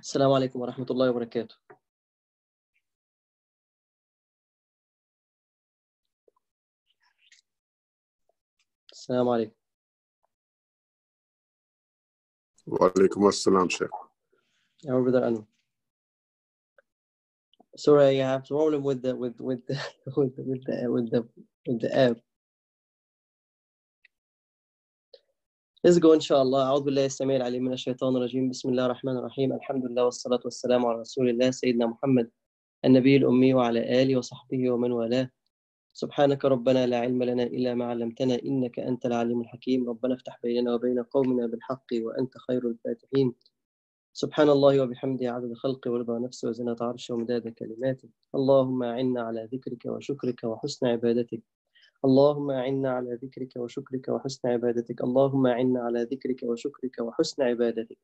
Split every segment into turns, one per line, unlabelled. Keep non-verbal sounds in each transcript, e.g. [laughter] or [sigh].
السلام عليكم ورحمة الله وبركاته السلام عليكم
وعليكم السلام شيخ
Our brother Anu. Sorry, I have problem with the with with the with the with the with the, with the app. Let's go إن شاء الله. أعوذ بالله السميع العليم من الشيطان الرجيم. بسم الله الرحمن الرحيم. الحمد لله والصلاة والسلام على رسول الله سيدنا محمد النبي الأمي وعلى آله وصحبه ومن والاه. سبحانك ربنا لا علم لنا إلا ما علمتنا إنك أنت العليم الحكيم. ربنا افتح بيننا وبين قومنا بالحق وأنت خير الفاتحين. سبحان الله وبحمده عدد خلقه ورضا نفسه وزنة عرشه ومداد كلماته. اللهم أعنا على ذكرك وشكرك وحسن عبادتك. اللهم أعنا على ذكرك وشكرك وحسن عبادتك. اللهم أعنا على ذكرك وشكرك وحسن عبادتك.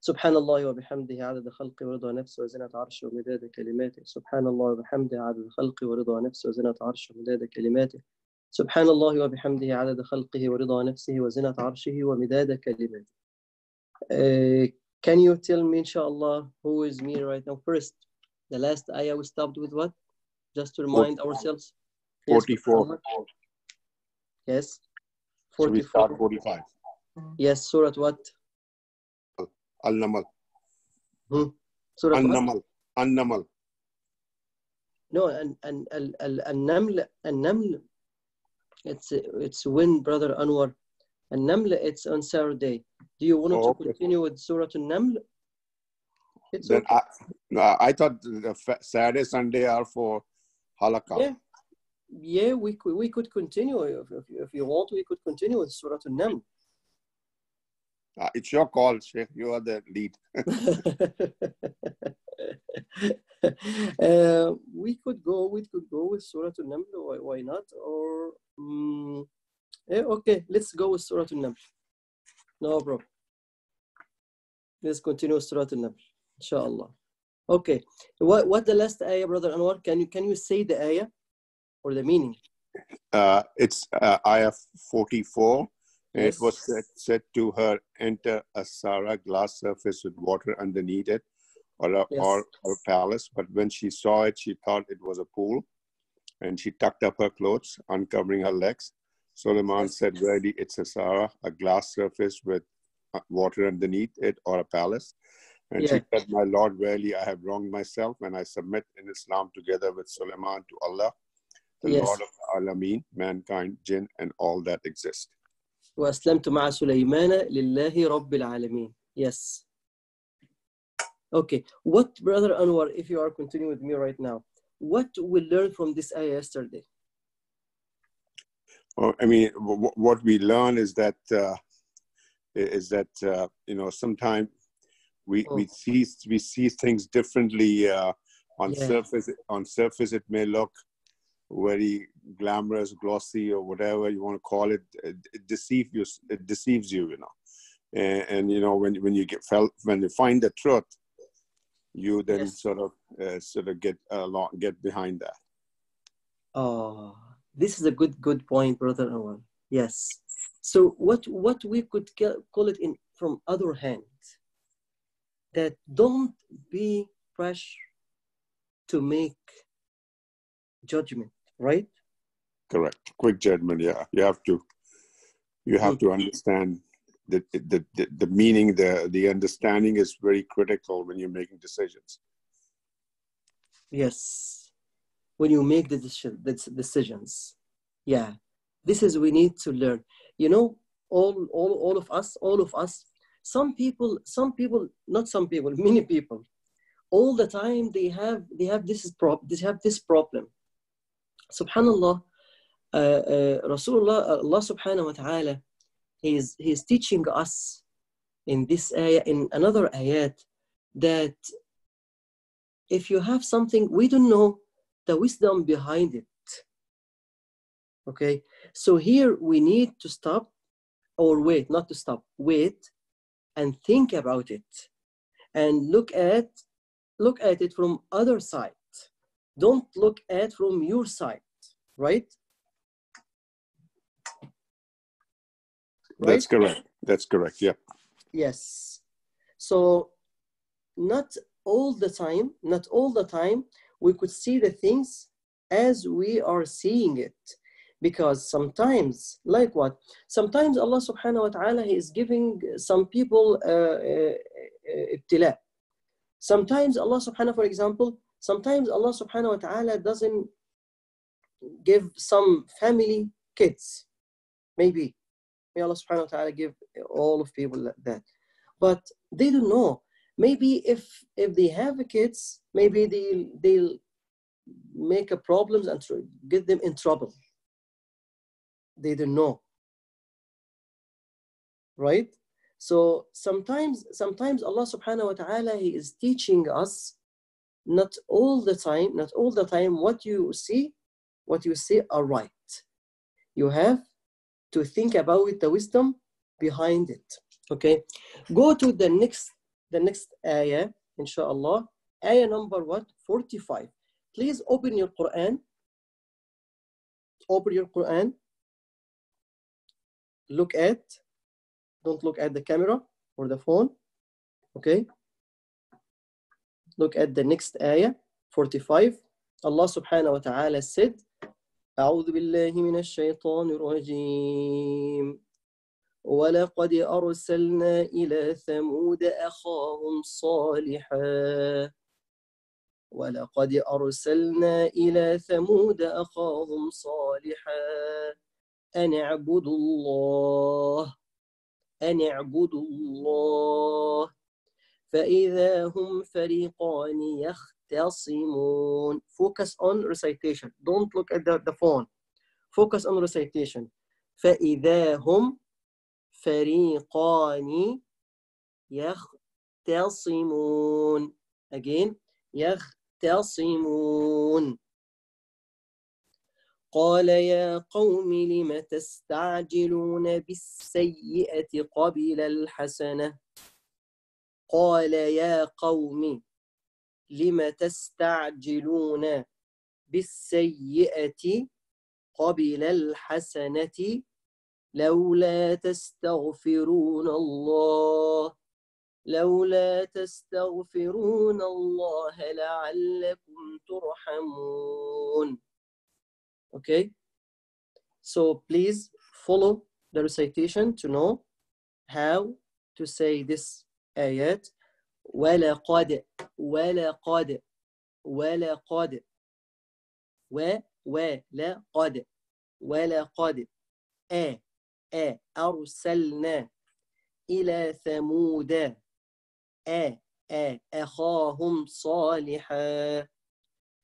سبحان الله وبحمده عدد خلقه ورضا نفسه وزنة عرشه ومداد كلماته. سبحان الله وبحمده عدد خلقه ورضا نفسه وزنة عرشه ومداد كلماته. سبحان الله وبحمده عدد خلقه ورضا نفسه وزنة عرشه ومداد كلماته. Uh, can you tell me inshallah who is me right now? First the last ayah we stopped with what? Just to remind ourselves.
44.
Yes. 44.
So we start 45. Mm-hmm.
Yes, Surah what?
Al-Namal.
Hmm? Surah
Al-Namal. Al-Namal.
No, Al Namal. al-Naml, it's it's when brother Anwar. Al-Naml, it's on Saturday. Do you want
oh,
to continue with Surah Al-Naml?
Then
okay.
I, I thought Saturday, Sunday are for halaqa.
Yeah, yeah, we could, we could continue. If, if, you want, we could continue with Surah An-Naml.
Uh, it's your call, Sheikh. You are the lead. [laughs] [laughs]
uh, we could go. We could go with Surah An-Naml. Why, why not? Or um, yeah, okay, let's go with Surah An-Naml. No problem. Let's continue with Surah An-Naml. Inshallah. Okay. What what the last ayah, brother Anwar? Can you can you say the ayah? Or the meaning?
uh, it's uh, ayah 44
Yes.
it was said, said to her enter a Sarh glass surface with water underneath it or a,
Yes.
or, or palace but when she saw it she thought it was a pool and she tucked up her clothes uncovering her legs Solomon
Yes.
said really it's a Sarh a glass surface with uh, water underneath it or a palace and she said my lord really I have wronged myself and I submit in Islam together with Solomon to Allah the
Yes.
Lord of the Alameen, mankind, jinn, and all that exist.
وأسلمت مع سليمان لله رب العالمين. Yes. Okay. What, brother Anwar, if you are continuing with me right now, what we learned from this ayah yesterday?
Well, I mean, w- w- what we learn is that uh, is that uh, you know sometimes we we
Mm.
see we see things differently. Uh, on
Yeah.
surface, on surface, it may look very glamorous, glossy, or whatever you want to call it. It, it deceive you. It deceives you, you know. And, and you know when when you get felt when you find the truth, you then
Yes.
sort of uh, sort of get along, get behind that.
Oh, this is a good good point, brother Anwar. Yes. So what what we could call it in from other hand that don't be fresh to make judgment, right?
Correct. Quick judgment. Yeah, you have to. You have to understand the the, the the meaning. The the understanding is very critical when you're making decisions.
Yes. When you make the decision, the decisions. Yeah. This is we need to learn. You know, all all all of us, all of us, some people, some people, not some people, [laughs] many people, all the time they have they have this prop they have this problem. Subhanallah, uh, uh, Rasulullah, Allah subhanahu wa ta'ala, he is, he is teaching us in this ayah, in another ayat, that if you have something, we don't know the wisdom behind it. Okay, so here we need to stop or wait, not to stop, wait and think about it and look at look at it from other side. Don't look at from your side, right?
That's correct. That's correct. Yeah.
Yes. So not all the time, not all the time, we could see the things as we are seeing it. Because sometimes, like what? Sometimes Allah subhanahu wa ta'ala is giving some people uh, uh, uh, ibtila. Sometimes Allah subhanahu, for example, sometimes Allah subhanahu wa ta'ala doesn't give some family kids. Maybe. May Allah subhanahu wa ta'ala give all of people that. But they don't know. Maybe if if they have kids, maybe they they'll make a problems and get them in trouble. They don't know. Right? So sometimes sometimes Allah subhanahu wa ta'ala He is teaching us not all the time, not all the time what you see, what you see are right. You have to think about the wisdom behind it. Okay. Go to the next the next ayah, inshallah. Ayah number what? 45. Please open your Quran. Open your Quran. Look at, don't look at the camera or the phone. Okay. Look at the next ayah, 45. Allah subhanahu wa ta'ala said, أعوذ بالله من الشيطان الرجيم. ولقد أرسلنا إلى ثمود أخاهم صالحا. ولقد أرسلنا إلى ثمود أخاهم صالحا. أن اعبدوا الله أن اعبدوا الله. فإذا هم فريقان يختصمون Focus on recitation. Don't look at the, the phone. Focus on recitation. فإذا هم فريقان يختصمون again يختصمون قال يا قوم لم تستعجلون بالسيئة قبل الحسنة قال يا قوم لم تستعجلون بالسيئة قبل الحسنة؟ لولا تستغفرون الله لولا تستغفرون الله لعلكم ترحمون. Okay, so please follow the recitation to know how to say this ayat. ولقد ولقد ولقد و ولقد ولقد أ أ أرسلنا إلى ثمود أ أ أخاهم صالحا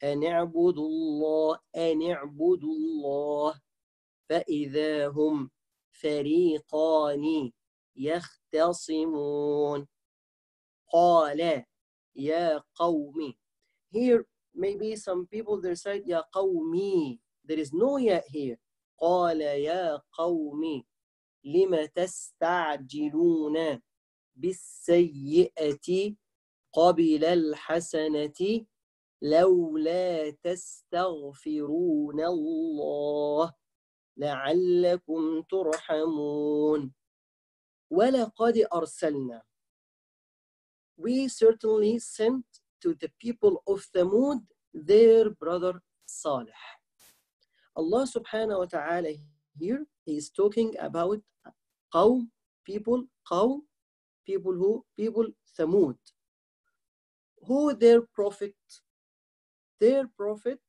أن اعبدوا الله أن اعبدوا الله فإذا هم فريقان يختصمون قال يا قوم here maybe some people they say يا قومي. There is no yet here. قال يا قوم لم تستعجلون بالسيئة قبل الحسنة لولا تستغفرون الله لعلكم ترحمون؟ ولقد أرسلنا We certainly sent to the people of Thamud their brother Salih. Allah subhanahu wa ta'ala here he is talking about qawm, people, qawm, people who, people Thamud. Who their prophet? Their prophet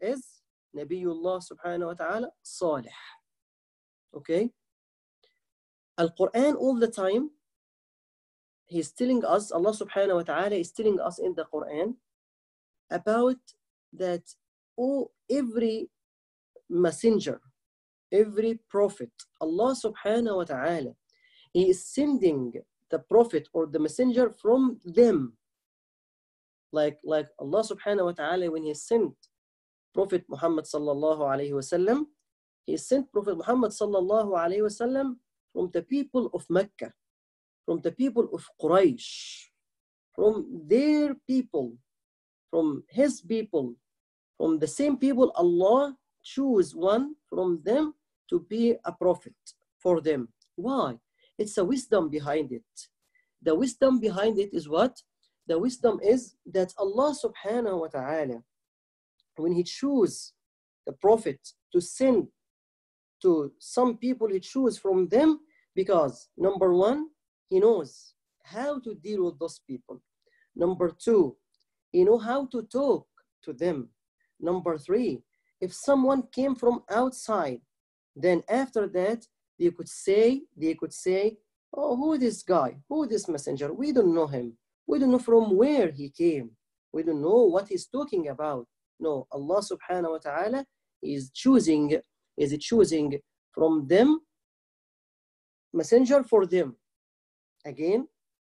is Nabiullah subhanahu wa ta'ala Salih. Okay? Al-Quran all the time, he's telling us, Allah subhanahu wa ta'ala is telling us in the Quran about that oh, every messenger, every prophet, Allah subhanahu wa ta'ala, he is sending the prophet or the messenger from them. Like, like Allah subhanahu wa ta'ala, when he sent Prophet Muhammad sallallahu alayhi wasallam, he sent Prophet Muhammad sallallahu alayhi wasallam from the people of Mecca, from the people of Quraysh, from their people, from his people, from the same people, Allah choose one from them to be a prophet for them. Why? It's a wisdom behind it. The wisdom behind it is what? The wisdom is that Allah subhanahu wa ta'ala, when He choose the Prophet to send to some people, He choose from them because number one, He knows how to deal with those people. Number two, He know how to talk to them. Number three, if someone came from outside, then after that, they could say, they could say, oh, who this guy? Who this messenger? We don't know him. We don't know from where he came. We don't know what he's talking about. No, Allah subhanahu wa ta'ala is choosing, is choosing from them messenger for them. Again,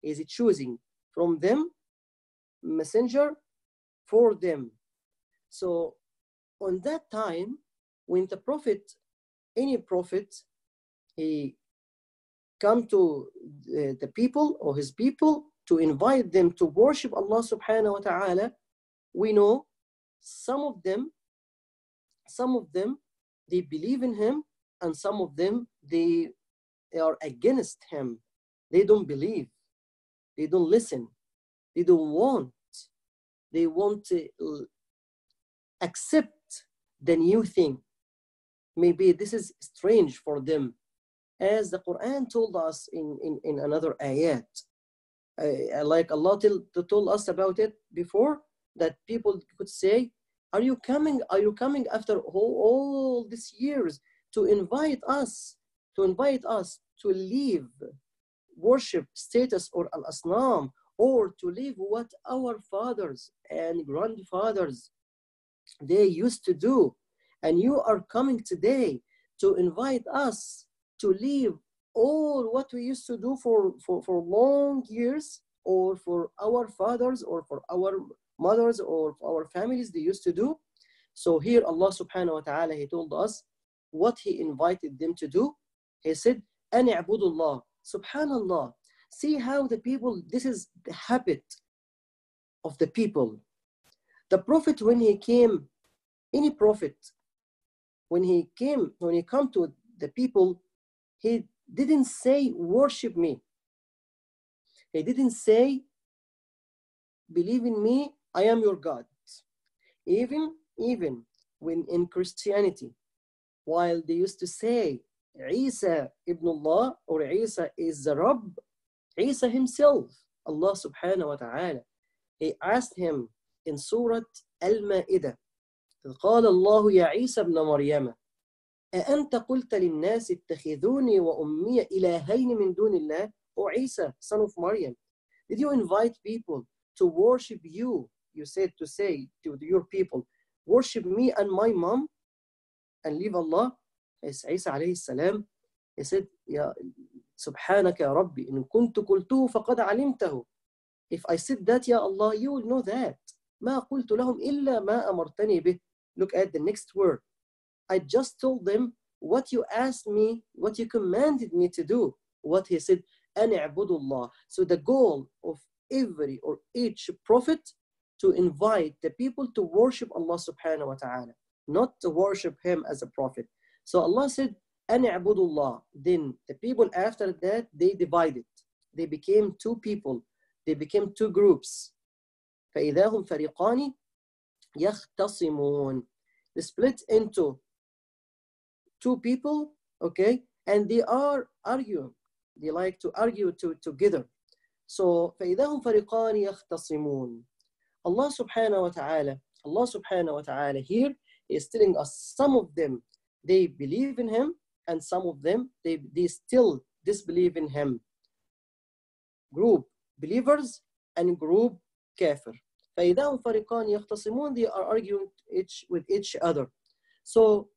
is choosing from them messenger for them. So on that time, when the prophet, any prophet, he come to the, the people or his people to invite them to worship Allah subhanahu wa ta'ala, we know some of them, some of them, they believe in him and some of them, they, they are against him. They don't believe. They don't listen. They don't want. They want to accept the new thing. Maybe this is strange for them. As the Quran told us in, in, in another ayat, uh, like Allah told us about it before, that people could say, are you coming, are you coming after all, all these years to invite us, to invite us to leave worship status or al asnam or to live what our fathers and grandfathers they used to do. And you are coming today to invite us to leave all what we used to do for, for, for long years or for our fathers or for our mothers or our families they used to do. So here allah subhanahu wa ta'ala he told us what he invited them to do. He said an Allah subhanallah. See how the people this is the habit of the people. The prophet when he came any prophet when he came when he come to the people he didn't say worship me. He didn't say believe in me i am your god. Even even when in christianity while they used to say Isa ibn Allah or Isa is the Rabb, Isa himself, subhanahu wa ta'ala, he asked him in Surah Al-Ma'idah, قال الله يا عيسى ابن مريم أأنت قلت للناس اتخذوني وأمي إلهين من دون الله O Isa, son of Maryam, did you invite people to worship you? You said to say to your people, worship me and my mom and leave Allah? عيسى عليه السلام he said يا سبحانك يا ربي إن كنت قلته فقد علمته if I said that يا Allah you will know that ما قلت لهم إلا ما أمرتني به look at the next word I just told them what you asked me what you commanded me to do what he said أن اعبدوا الله so the goal of every or each prophet to invite the people to worship Allah subhanahu wa ta'ala not to worship him as a prophet so Allah said, Allah. Then the people after that, they divided. They became two people. They became two groups. فإذا هم فريقان يختصمون. They split into two people, okay? And they are arguing. They like to argue to, together. So فإذا هم فريقان يختصمون. Allah subhanahu wa ta'ala, Allah subhanahu wa ta'ala here is telling us some of them they believe in him and some of them they, they still disbelieve in him group believers and group kafir فإذا هم فريقان يختصمون they are arguing each with each other so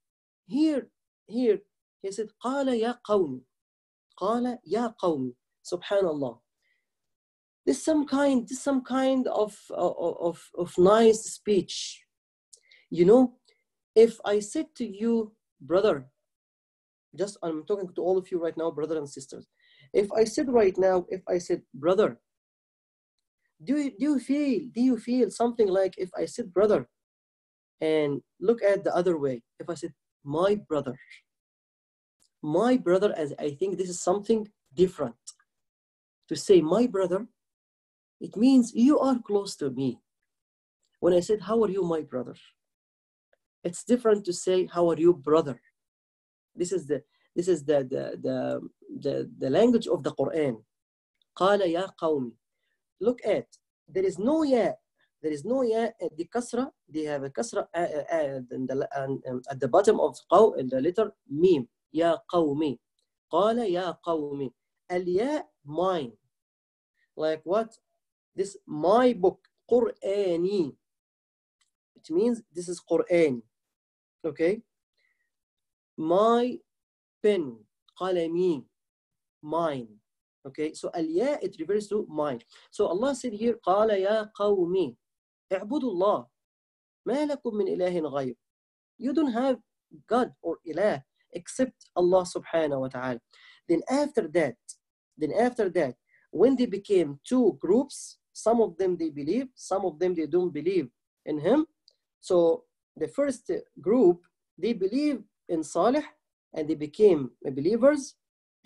here here he said قال يا قوم قال يا قوم سبحان الله this some kind this some kind of, of of nice speech you know if I said to you brother, just I'm talking to all of you right now, brother and sisters. If I said right now, if I said, brother, do you, do you feel, do you feel something like if I said brother and look at the other way, if I said my brother, my brother, as I think this is something different. To say my brother, It means you are close to me. When I said, How are you, my brother? It's different to say, How are you, brother? This is the this is the the the, the, the language of the Quran. قال يا قومي. Look at there is no ya. There is no ya at the kasra. They have a kasra uh, uh, the, uh, at the bottom of qaw, the letter mim. يا قومي. قال يا قومي. الياء mine. Like what? This my book. قرآني. It means this is Quran. Okay? My pen. قلمي. Mine. Okay, so الياء it refers to mine. So Allah said here, قال يا قومي اعبدوا الله ما لكم من إله غير. You don't have God or ilah except Allah subhanahu wa ta'ala. Then after that, then after that, when they became two groups, some of them they believe, some of them they don't believe in him. So the first group, they believe in Salih and they became believers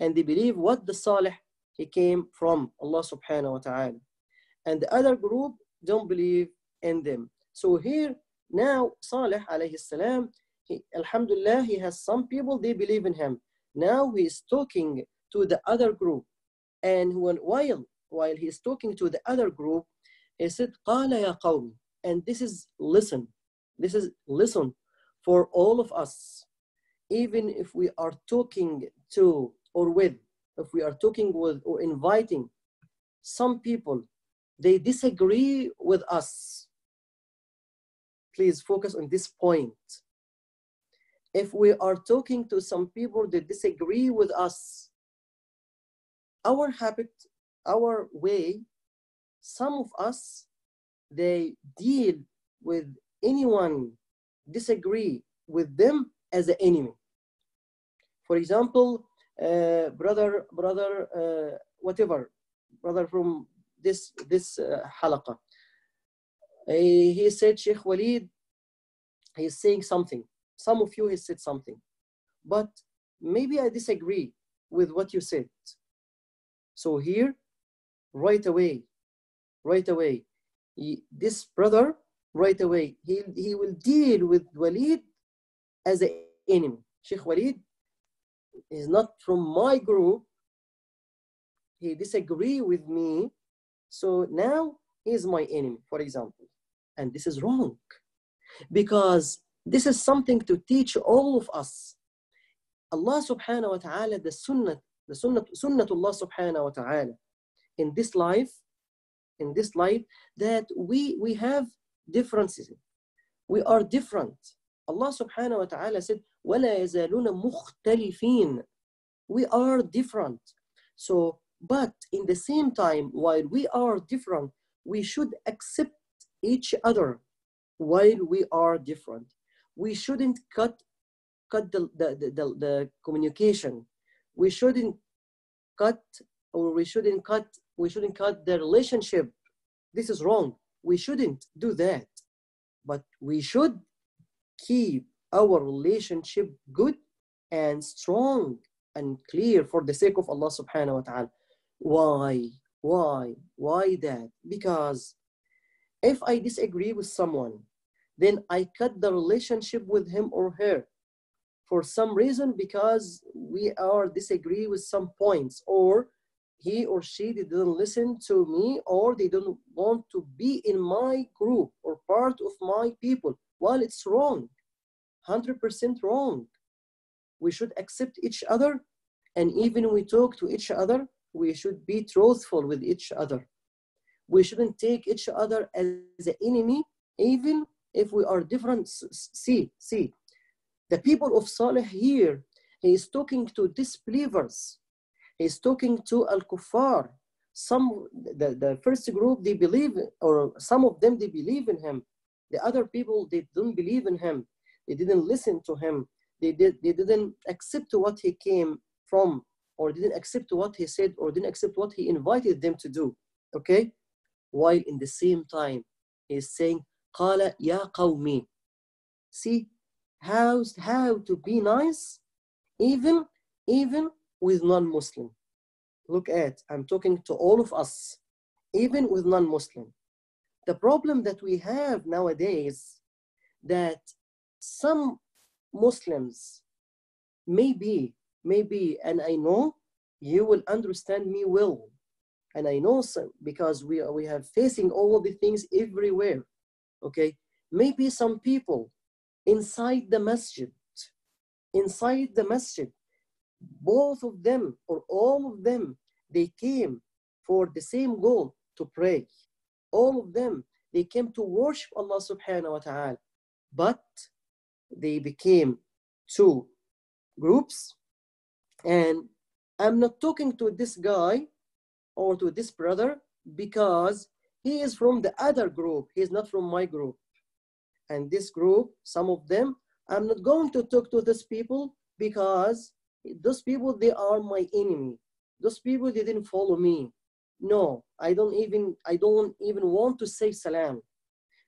and they believe what the Salih he came from Allah subhanahu wa ta'ala. And the other group don't believe in them. So here now Salih alayhi salam, he, Alhamdulillah, he has some people they believe in him. Now he is talking to the other group. And when, while while he is talking to the other group, he said, قال يا قوم. And this is listen. This is listen for all of us. Even if we are talking to or with if we are talking with or inviting some people, they disagree with us. Please focus on this point. If we are talking to some people that disagree with us, our habit, our way, some of us, they deal with anyone disagree with them as an enemy. For example, uh, brother, brother, uh, whatever, brother from this this uh, halaqa. He, he said, Sheikh Walid, he's saying something. Some of you he said something, but maybe I disagree with what you said. So here, right away, right away, he, this brother, right away, he, he will deal with Walid as an enemy. Sheikh Walid is not from my group. He disagree with me. So now he is my enemy, for example. And this is wrong. Because this is something to teach all of us. Allah subhanahu wa ta'ala, the sunnah, the sunnah, sunnatullah subhanahu wa ta'ala, in this life, in this life, that we we have differences. We are different. Allah subhanahu wa ta'ala said, وَلَا يَزَالُونَ مُخْتَلِفِينَ We are different. So, but in the same time, while we are different, we should accept each other while we are different. We shouldn't cut, cut the, the, the, the, the communication. We shouldn't cut or we shouldn't cut we shouldn't cut the relationship. This is wrong. We shouldn't do that. But we should keep our relationship good and strong and clear for the sake of Allah subhanahu wa ta'ala. Why? Why? Why that? Because if I disagree with someone, then I cut the relationship with him or her for some reason because we are disagree with some points or he or she didn't listen to me or they don't want to be in my group or part of my people. Well it's wrong 100% wrong. We should accept each other and even we talk to each other we should be truthful with each other. We shouldn't take each other as an enemy even if we are different. See see. The people of salih here he is talking to disbelievers he's talking to al-kuffar some the, the first group they believe or some of them they believe in him the other people they don't believe in him they didn't listen to him they did they didn't accept what he came from or didn't accept what he said or didn't accept what he invited them to do okay while in the same time he's saying قال يا قومي see how how to be nice even even with non-muslim look at i'm talking to all of us even with non-Muslim. The problem that we have nowadays that some Muslims maybe, maybe, and I know you will understand me well. And I know so, because we are, we have facing all the things everywhere. Okay, maybe some people inside the masjid, inside the masjid, both of them or all of them, they came for the same goal to pray. All of them, they came to worship Allah subhanahu wa ta'ala. But they became two groups. And I'm not talking to this guy or to this brother because he is from the other group. He is not from my group. And this group, some of them, I'm not going to talk to these people because those people, they are my enemy. Those people, they didn't follow me. No, I don't even, I don't even want to say salam.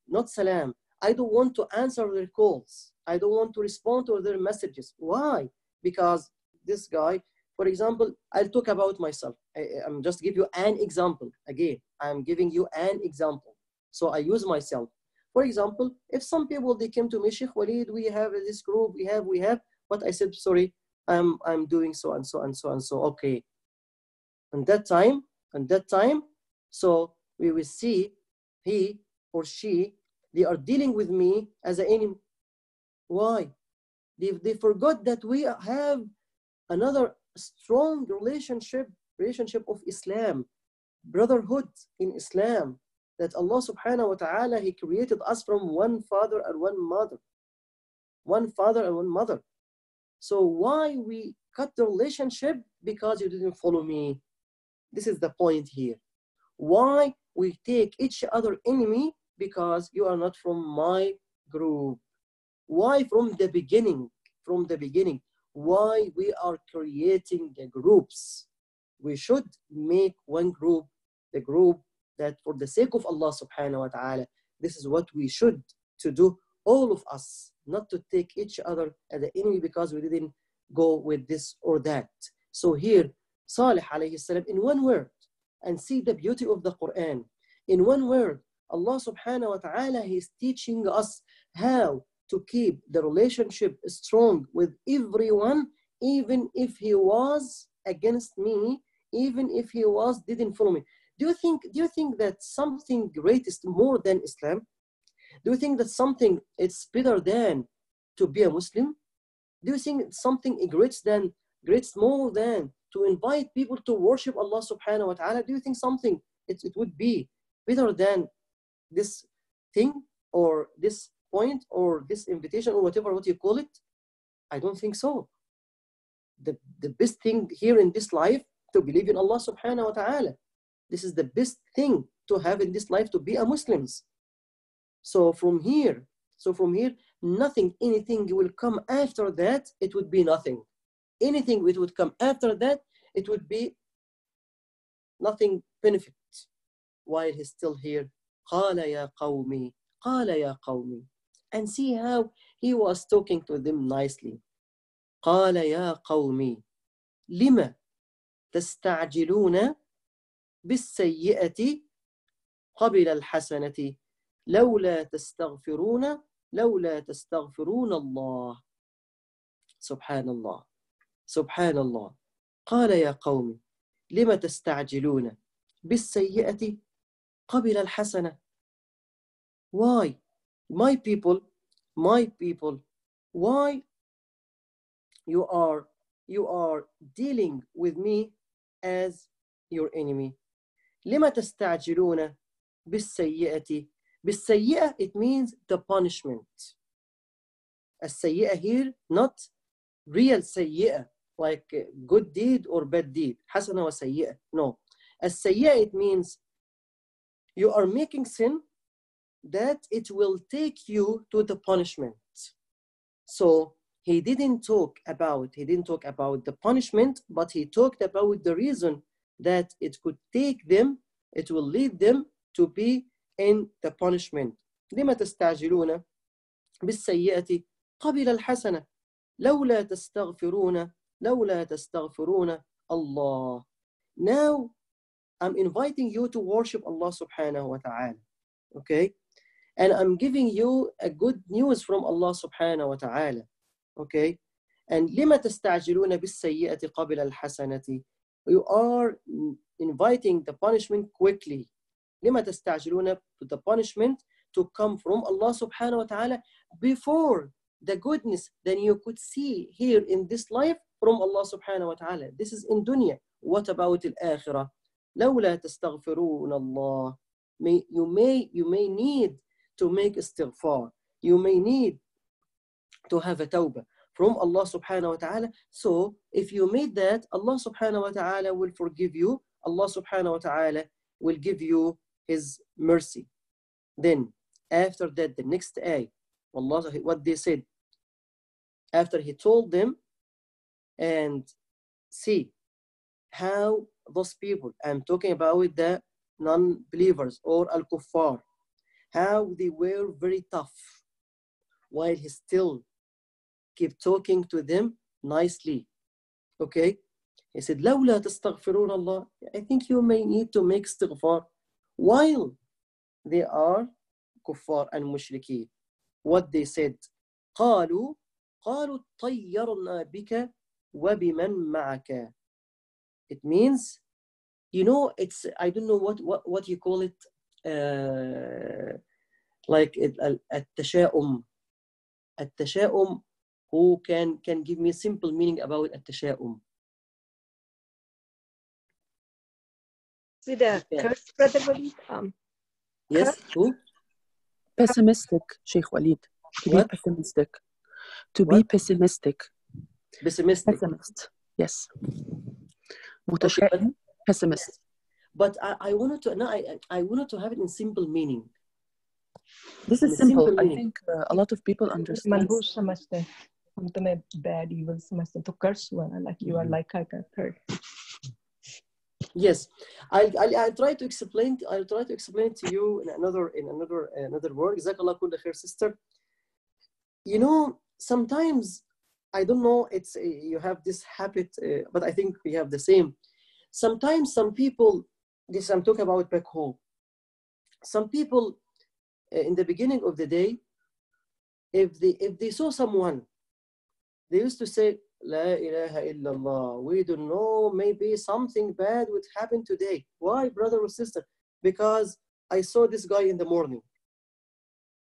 Not salam. I don't want to answer their calls. I don't want to respond to their messages. Why? Because this guy, for example, I'll talk about myself. I, am just give you an example. Again, I'm giving you an example. So I use myself. For example, if some people they came to me, Sheikh Walid, we have this group, we have, we have, but I said, sorry, I'm I'm doing so and so and so and so. Okay. And that time, and that time, so we will see he or she, they are dealing with me as an enemy. Why? They, they forgot that we have another strong relationship, relationship of Islam, brotherhood in Islam, that Allah subhanahu wa ta'ala, He created us from one father and one mother. One father and one mother. So why we cut the relationship? Because you didn't follow me. This is the point here. Why we take each other enemy? Because you are not from my group. Why from the beginning? From the beginning. Why we are creating the groups? We should make one group, the group that for the sake of Allah subhanahu wa ta'ala, this is what we should to do, all of us, not to take each other as the enemy because we didn't go with this or that. So here, Salih alayhi salam, in one word, and see the beauty of the Quran. In one word, Allah subhanahu wa ta'ala is teaching us how to keep the relationship strong with everyone, even if he was against me, even if he was didn't follow me. Do you think do you think that something great is more than Islam? Do you think that something it's better than to be a Muslim? Do you think something great than great more than to invite people to worship Allah subhanahu wa ta'ala? Do you think something it, it would be better than this thing or this point or this invitation or whatever what you call it? I don't think so. The, the best thing here in this life to believe in Allah subhanahu wa ta'ala. This is the best thing to have in this life to be a Muslims. So from here, so from here, nothing, anything will come after that, it would be nothing. Anything which would come after that, it would be nothing benefit. While he's still here, قال يا قومي قال يا قومي and see how he was talking to them nicely قال يا قومي لما تستعجلون بالسيئة قبل الحسنة لولا تستغفرون لولا تستغفرون الله. سبحان الله سبحان الله قال يا قوم لم تستعجلون بالسيئة قبل الحسنة؟ Why? My people my people why you are you are dealing with me as your enemy? لما تستعجلون بالسيئة Bisayyah, it means the punishment. As sayyah here, not real sayyah, like good deed or bad deed. Hasana wa sayyah. No. As sayyah, it means you are making sin that it will take you to the punishment. So he didn't talk about he didn't talk about the punishment, but he talked about the reason that it could take them, it will lead them to be in the punishment لما تستعجلون بالسيئة قبل الحسنة لولا تستغفرون لولا تستغفرون الله now I'm inviting you to worship Allah subhanahu wa ta'ala. Okay? And I'm giving you a good news from Allah subhanahu wa ta'ala. Okay? And لما تستعجلون بالسيئة قبل الحسنة You are inviting the punishment quickly. لما تستعجلون the punishment to come from Allah subhanahu wa ta'ala before the goodness that you could see here in this life from Allah subhanahu wa ta'ala. This is in dunya. What about الآخرة? لولا تستغفرون الله may, you may you may need to make istighfar you may need to have a tawbah from Allah subhanahu wa ta'ala so if you made that Allah subhanahu wa ta'ala will forgive you Allah subhanahu wa ta'ala will give you his mercy then after that the next ayah Allah what they said after he told them and see how those people, I'm talking about the non-believers or al-kuffar, how they were very tough while he still kept talking to them nicely. Okay? He said, لولا تستغفرون الله. I think you may need to make istighfar while they are kuffar and mushrikeen. What they said, قالوا قالوا طيرنا بك وبمن معك it means you know it's i don't know what what, what you call it uh, like التشاؤم التشاؤم who can can give me a simple meaning about التشاؤم
with the
yeah.
curse, Brother Walid? Um,
yes, who?
Pessimistic, Sheikh Walid. To
what?
be pessimistic. To
what?
be pessimistic.
Pessimistic.
Pessimist. Yes.
Okay,
but, pessimist.
But I, I, wanted to no, I, I wanted to have it in simple meaning.
This is
simple.
simple. I think uh, a lot of people understand.
तुम्हें bad evil समझते to curse one like you are
mm-hmm.
like a curse.
Yes, I'll, I'll, I'll try to explain. I'll try to explain to you in another in another another word. Jazakallah kull khair, sister. You know, sometimes I don't know. It's uh, you have this habit, uh, but I think we have the same. Sometimes some people. This I'm talking about back home. Some people, uh, in the beginning of the day, if they if they saw someone, they used to say, La ilaha illallah. We don't know, maybe something bad would happen today. Why, brother or sister? Because I saw this guy in the morning.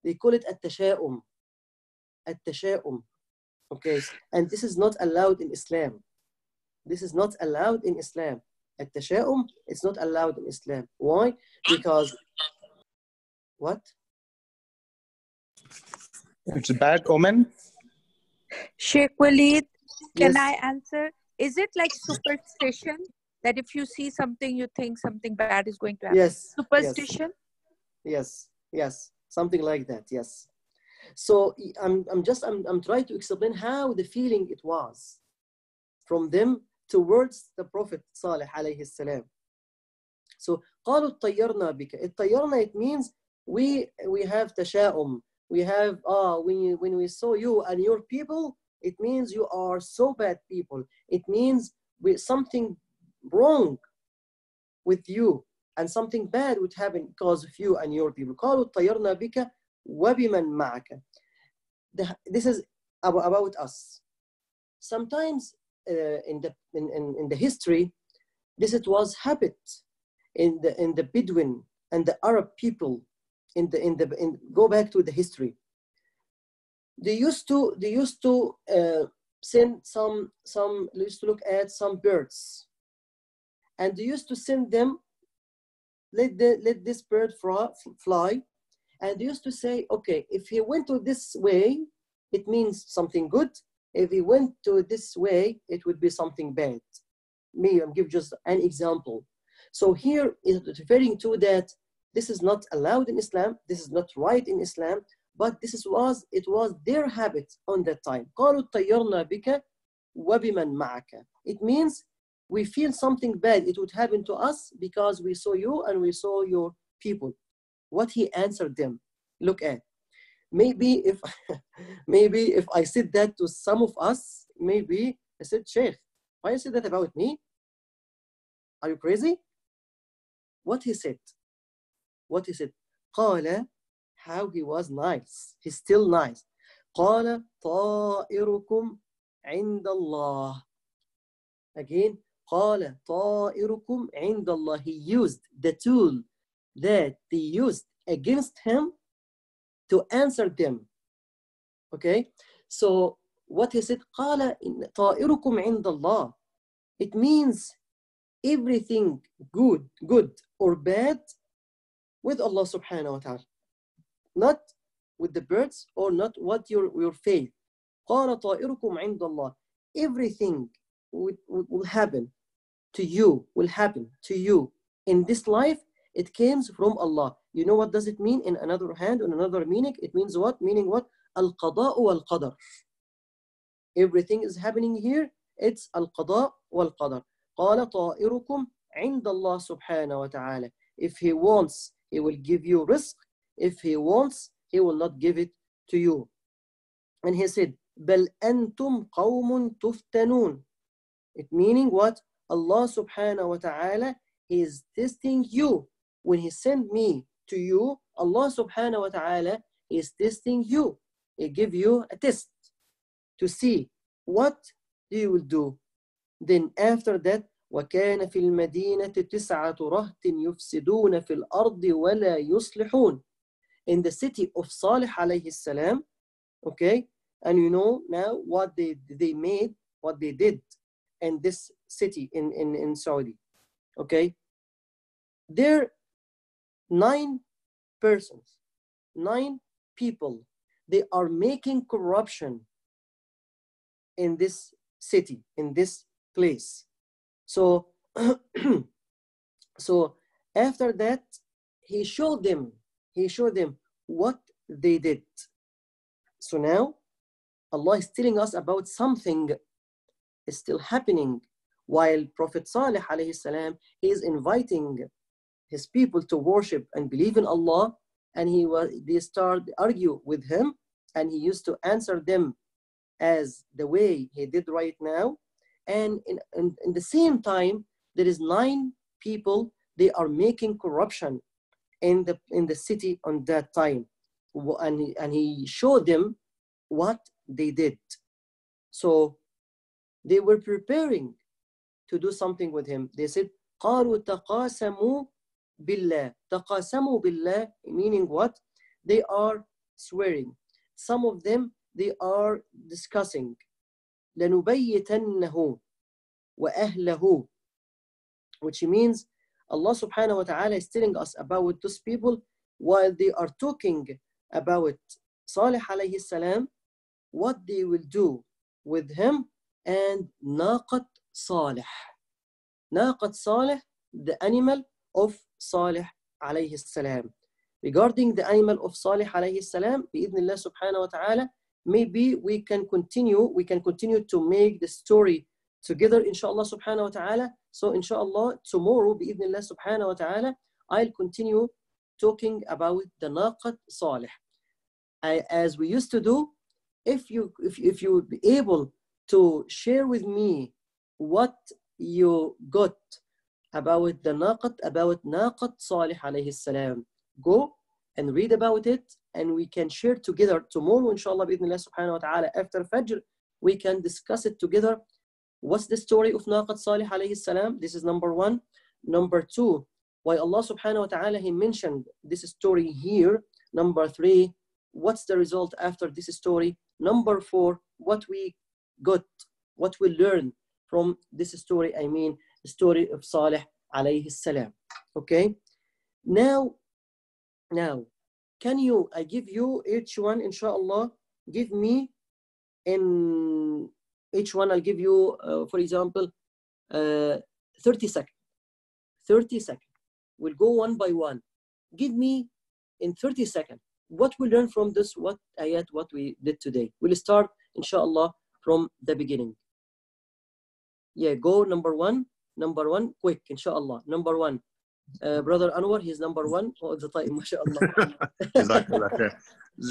They call it at-tasha'um. At-tasha'um. Okay, and this is not allowed in Islam. This is not allowed in Islam. At-tasha'um, it's not allowed in Islam. Why? Because, what?
It's a bad omen.
Sheikh Walid, can
Yes.
I answer? Is it like superstition that if you see something, you think something bad is going to happen?
Yes. yes.
Superstition?
yes yes something like that yes so y- i'm, I'm just I'm, I'm trying to explain how the feeling it was from them towards the prophet salih alayhi salam so قالوا طيرنا بك الطيرنا it means we we have تشاؤم we have ah when you, when we saw you and your people it means you are so bad people it means we something wrong with you and something bad would happen because of you and your people. قالوا طيرنا بك وبمن معك. The- This is about, about us. Sometimes uh, in the in, in, in the history, this it was habit in the in the Bedouin and the Arab people in the in the in, go back to the history. They used to they used to uh, send some some they used to look at some birds, and they used to send them let, the, let this bird fly. And they used to say, okay, if he went to this way, it means something good. If he went to this way, it would be something bad. Me, i'm give just an example. So here is referring to that this is not allowed in Islam, this is not right in Islam, but this is, was it was their habit on that time. قالوا طيرنا بك وبمن معك. It means we feel something bad it would happen to us because we saw you and we saw your people what he answered them look at maybe if [laughs] maybe if i said that to some of us maybe i said sheikh why you said that about me are you crazy what he said what he said قال how he was nice he's still nice قال طائركم عند الله again قال طائركم عند الله he used the tool that they used against him to answer them okay so what he said قال إن طائركم عند الله it means everything good good or bad with Allah subhanahu wa ta'ala not with the birds or not what your, your faith. قَالَ طَائِرُكُمْ عِنْدَ اللَّهِ Everything will, will happen to you, will happen to you in this life, it comes from Allah. You know what does it mean in another hand, in another meaning? It means what? Meaning what? Al-qada'u al-qadar. Everything is happening here. It's al-qada' wal-qadar. قَالَ طَائِرُكُمْ عِنْدَ اللَّهِ سُبْحَانَهُ وَتَعَالَى If He wants, He will give you rizq. if he wants he will not give it to you and he said بل أنتم قوم تفتنون it meaning what Allah subhanahu wa ta'ala is testing you when he sent me to you Allah subhanahu wa ta'ala is testing you he give you a test to see what you will do then after that وكان في المدينة تسعة رهط يفسدون في الأرض ولا يصلحون in the city of Salih alayhi salam okay? And you know now what they they made what they did in this city in in, in Saudi okay? There nine persons nine people they are making corruption in this city in this place. So [clears throat] so after that he showed them he showed them what they did. So now allah is telling us about something is still happening while prophet salih alayhi salam is inviting his people to worship and believe in allah. And he was they start argue with him and he used to answer them as the way he did right now. And in, in, in the same time there is nine people they are making corruption in the in the city on that time and he, and he showed them what they did so they were preparing to do something with him they said قالوا تقاسموا بالله تقاسموا بالله meaning what they are swearing some of them they are discussing لنبيتنه وأهله which means Allah subhanahu wa ta'ala is telling us about those people while they are talking about Salih alayhi salam, what they will do with him and Naqat Salih. Naqat Salih, the animal of Salih alayhi salam. Regarding the animal of Salih alayhi salam, bi'idhnillah subhanahu wa ta'ala, maybe we can continue, we can continue to make the story together, inshallah subhanahu wa ta'ala. So, inshallah, tomorrow, bi'idhnillah subhanahu wa ta'ala, I'll continue talking about the naqat salih. I, as we used to do, if you, if, if you would be able to share with me what you got about the naqat, about naqat salih alayhi salam, go and read about it and we can share together tomorrow inshallah bi'idhnillah subhanahu wa ta'ala after fajr we can discuss it together what's the story of naqat salih alayhi salam? This is number one. Number two why allah subhanahu wa ta'ala he mentioned this story here. Number three what's the result after this story? Number four what we got what we learn from this story i mean the story of salih alayhi salam. Okay? Now now can you i give you each one inshallah give me in each one i'll give you uh, for example uh, 30 seconds. 30 seconds. We'll go one by one. Give me in 30 seconds what we learn from this what ayat what we did today. We'll start inshallah from the beginning. Yeah go number one. Number one quick inshallah. Number one. Uh, brother Anwar, he's number one. All the time, [laughs] mashallah. [laughs]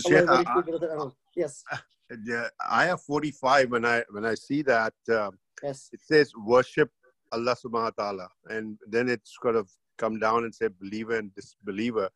Khair.
Allah
Sheikh,
barik
I-
you, brother Anwar. Yes,
I- ayah 45 when i when i see that uh,
yes,
it says worship allah subhanahu wa ta'ala and then it's kind of come down and say believer and disbeliever,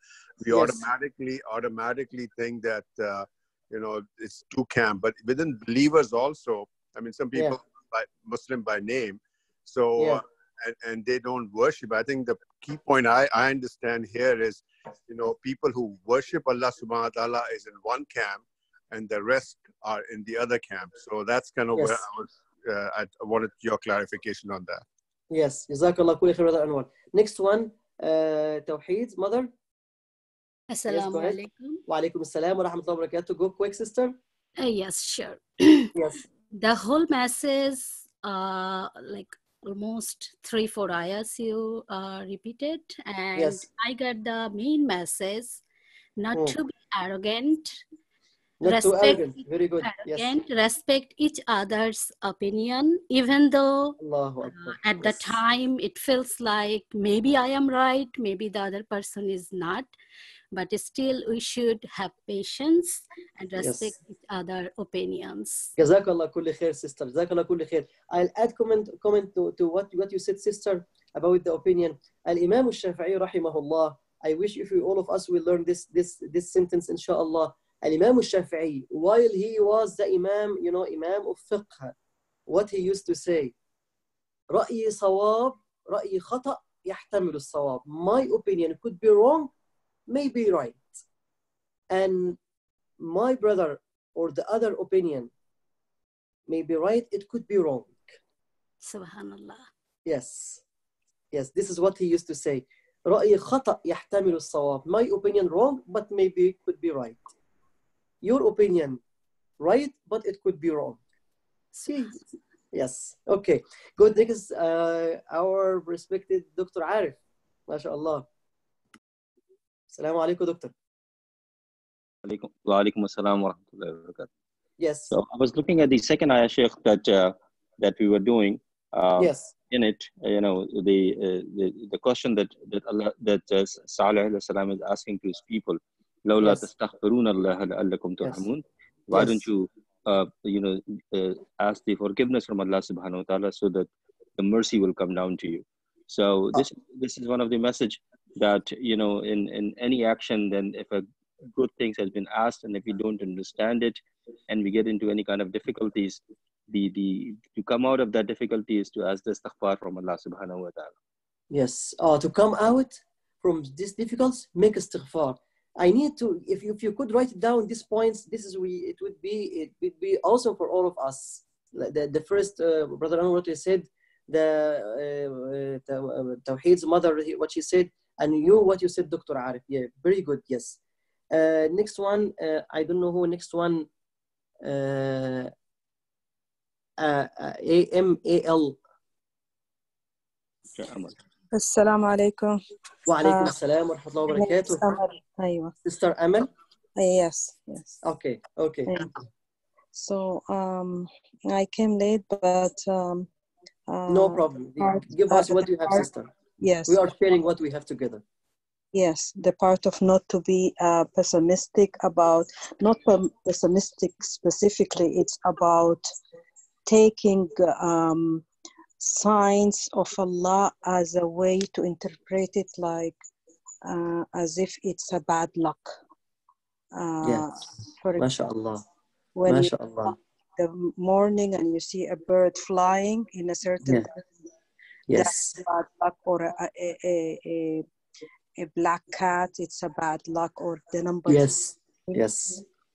we
Yes.
automatically automatically think that uh, you know it's two camp. But within believers also, I mean, some
Yeah.
people by Muslim by name, so
Yeah.
uh, and, and they don't worship. I think the key point I, I understand here is, you know, people who worship Allah Subhanahu wa Taala is in one camp, and the rest are in the other camp. So that's kind of
yes.
where I was. Uh, I, wanted your clarification on that.
Yes, Jazakallah kulli khair, Anwar. Next one, uh, Tawheed, mother.
Assalamu
yes,
alaikum.
Wa alaikum assalam wa rahmatullahi wa barakatuh. Go quick, sister.
Uh, yes, sure. [coughs]
yes.
The whole masses uh, like almost three, four hours you uh, repeated. And
yes.
I got the main message not
oh.
to be arrogant Respect
Very good.
Arrogant, yes. Respect each other's opinion, even though uh, at
yes.
the time it feels like maybe I am right, maybe the other person is not. But still, we should have patience and respect
yes.
each other opinions.
Kulli khair, sister. Kulli khair. I'll add comment, comment to, to what, what you said, sister, about the opinion. Al-Imam al-Shafi'i rahimahullah, I wish if we, all of us will learn this, this, this sentence, inshallah. الإمام الشافعي while he was the imam you know imam of fiqh what he used to say رأيي صواب رأيي خطأ يحتمل الصواب my opinion could be wrong may be right and my brother or the other opinion may be right, it could be wrong.
Subhanallah.
Yes. Yes, this is what he used to say. رأيي خطأ يحتمل الصواب. My opinion wrong, but maybe could be right. Your opinion right, but it could be wrong. See? Yes. Okay. Good. Next, uh, our respected Dr. Arif. MashaAllah. Assalamu alaikum, Doctor.
Alaikum, wa alaikum assalam wa rahmatullahi wa.
Yes.
So I was looking at the second ayah, Sheikh, that uh, that we were doing. Um,
yes.
In it, uh, you know, the uh, the, the question that that Allah that uh, Salih is asking to his people, لولا
Yes.
تستغفرون الله لعلكم
Yes.
ترحمون. Why
Yes.
don't you, uh, you know, uh, ask the forgiveness from Allah Subhanahu wa Taala so that the mercy will come down to you. So this this is one of the message that you know in in any action, then if a good things has been asked and if we don't understand it and we get into any kind of difficulties the the to come out of that difficulty is to ask the istighfar from allah subhanahu wa ta'ala
Yes. Uh, to come out from this difficulty, make istighfar. I need to, if you, if you could write down these points, this is we, it would be, it would be awesome for all of us. Like The, the first, uh, Brother Anwar what he said, the uh, Taw- uh, Tawheed's mother, he- what she said, and you, what you said, Dr. Arif. Yeah, very good. Yes. Uh, next one, uh, I don't know who, next one, uh, uh, uh, A-M-A-L.
Okay, Amal.
السلام عليكم
وعليكم
آه.
السلام ورحمة الله
My name is
وبركاته.
Amal. أيوة
Sister Amal.
Uh, yes yes
Okay, okay.
Thank you. so um I came late but um
No
uh,
problem.
part-
Give
uh,
us what you have,
part-
sister.
yes
We are sharing what we have together.
yes the part of not to be uh, pessimistic about not pem- pessimistic specifically it's about taking um, signs of allah as a way to interpret it like uh, as if it's a bad luck uh,
Yes.
for
MashaAllah.
when
MashaAllah.
the morning and you see a bird flying in a certain
Yeah.
direction,
Yes.
that's bad luck or a, a, a, a, a black cat it's a bad luck or the number
Yes. Yes.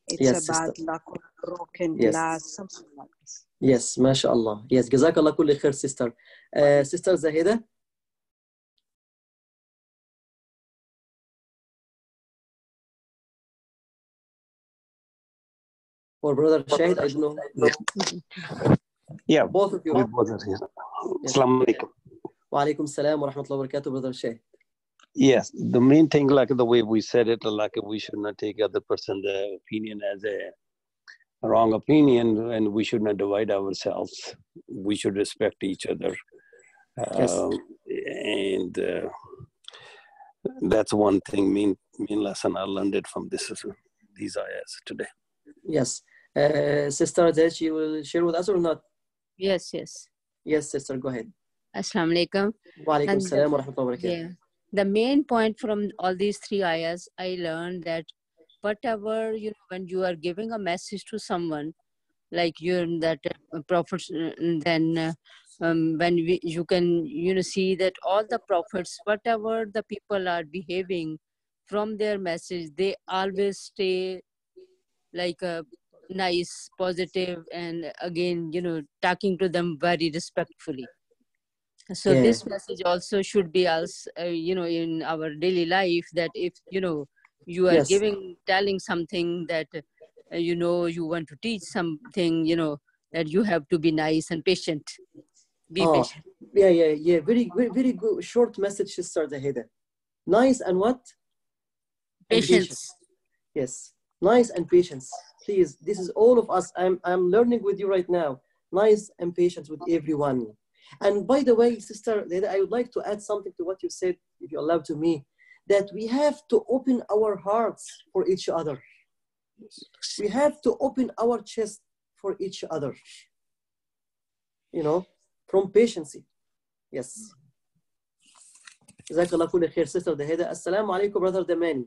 it's
Yes,
a bad
sister.
luck or broken
Yes.
glass something like this
Yes. MashaAllah. Yes. Jazakallah kulli khair, sister. Uh, sister Zahida. Or brother Shahid, I don't know.
Yeah,
Both of you.
we both are here.
Yes.
Assalamu alaikum.
Wa alaikum salam wa rahmatullahi wa barakatuh, brother Shahid.
Yes, the main thing, like the way we said it, like we should not take other person's opinion as a wrong opinion, and we should not divide ourselves. We should respect each other,
Yes.
Um, and uh, that's one thing. Main main lesson I learned it from this these ayahs today.
Yes. Uh, sister Zahid, she will share with us or not?
Yes, yes.
Yes, sister, go ahead.
Assalamu alaikum.
Wa alaikum salam wa rahmatullahi wa.
Yeah. the main point from all these three ayahs, I learned that whatever you know, when you are giving a message to someone, like you that uh, prophets, uh, then uh, um, when we, you can you know see that all the prophets, whatever the people are behaving from their message, they always stay like a nice, positive, and again you know talking to them very respectfully so
Yeah.
this message also should be us uh, you know in our daily life that if you know you are
Yes.
giving telling something that uh, you know you want to teach something you know that you have to be nice and patient be
Oh,
patient
yeah, yeah, yeah. Very, very, very good. Short message, Sister Zahida. Nice and what? And
patience
Yes, nice and patience Please, this is all of us. I'm, I'm learning with you right now. Nice and patience with everyone. And by the way, Sister, Zahida, I would like to add something to what you said, if you allow to me, that we have to open our hearts for each other. We have to open our chest for each other. You know, from patience. Yes. جزاك الله كل خير sister Dahida. السلام عليكم brother Damani.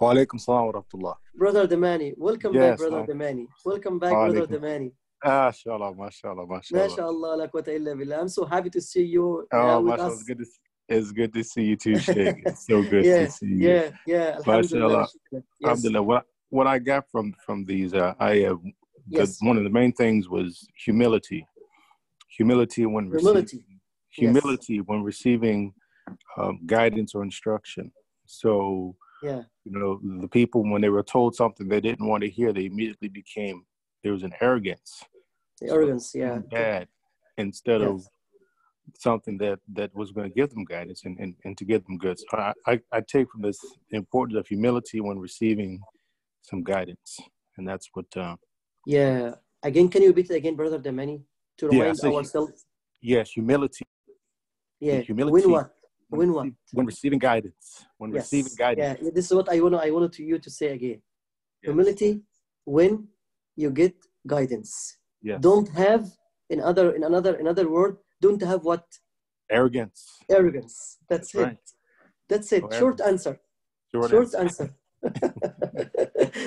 وعليكم السلام ورحمة الله
Brother Damani, welcome back,
Yes,
brother
ma'am.
Damani. Welcome back, brother
وعليكم
Damani.
ما شاء الله ما شاء الله ما شاء
ما
الله
شاء الله لا قوة إلا بالله. I'm so happy to see you
Oh,
now with
mashallah, it's
us.
good to see, it's good to see you too, Sheikh. [laughs] It's so good
yeah,
to see you.
yeah, yeah. Alhamdulillah.
Mashallah.
Yes.
Alhamdulillah. What what I got from from these uh, I uh, the,
Yes.
one of the main things was humility. Humility when receiving
Humility.
humility when receiving um, guidance or instruction. So
Yeah.
you know the people when they were told something they didn't want to hear, they immediately became there was an arrogance.
The arrogance, yeah.
bad instead
Yes.
of something that that was going to give them guidance and, and, and to give them good. So I, I, I take from this the importance of humility when receiving some guidance, and that's what. Uh,
Yeah. Again, can you repeat it again, brother Damani, to
Yeah,
remind
so
ourselves?
yes, humility.
Yeah.
humility.
When what?
When,
When what?
receive- when receiving guidance. When
Yes.
receiving guidance.
Yeah. This is what I want. I wanted to you to say again. Humility when you get guidance.
Yes.
Don't have in other in another another word. Don't have what
Arrogance.
arrogance. That's,
That's
it.
right.
That's it.
No
Short
arrogance.
answer.
Short
Short answer.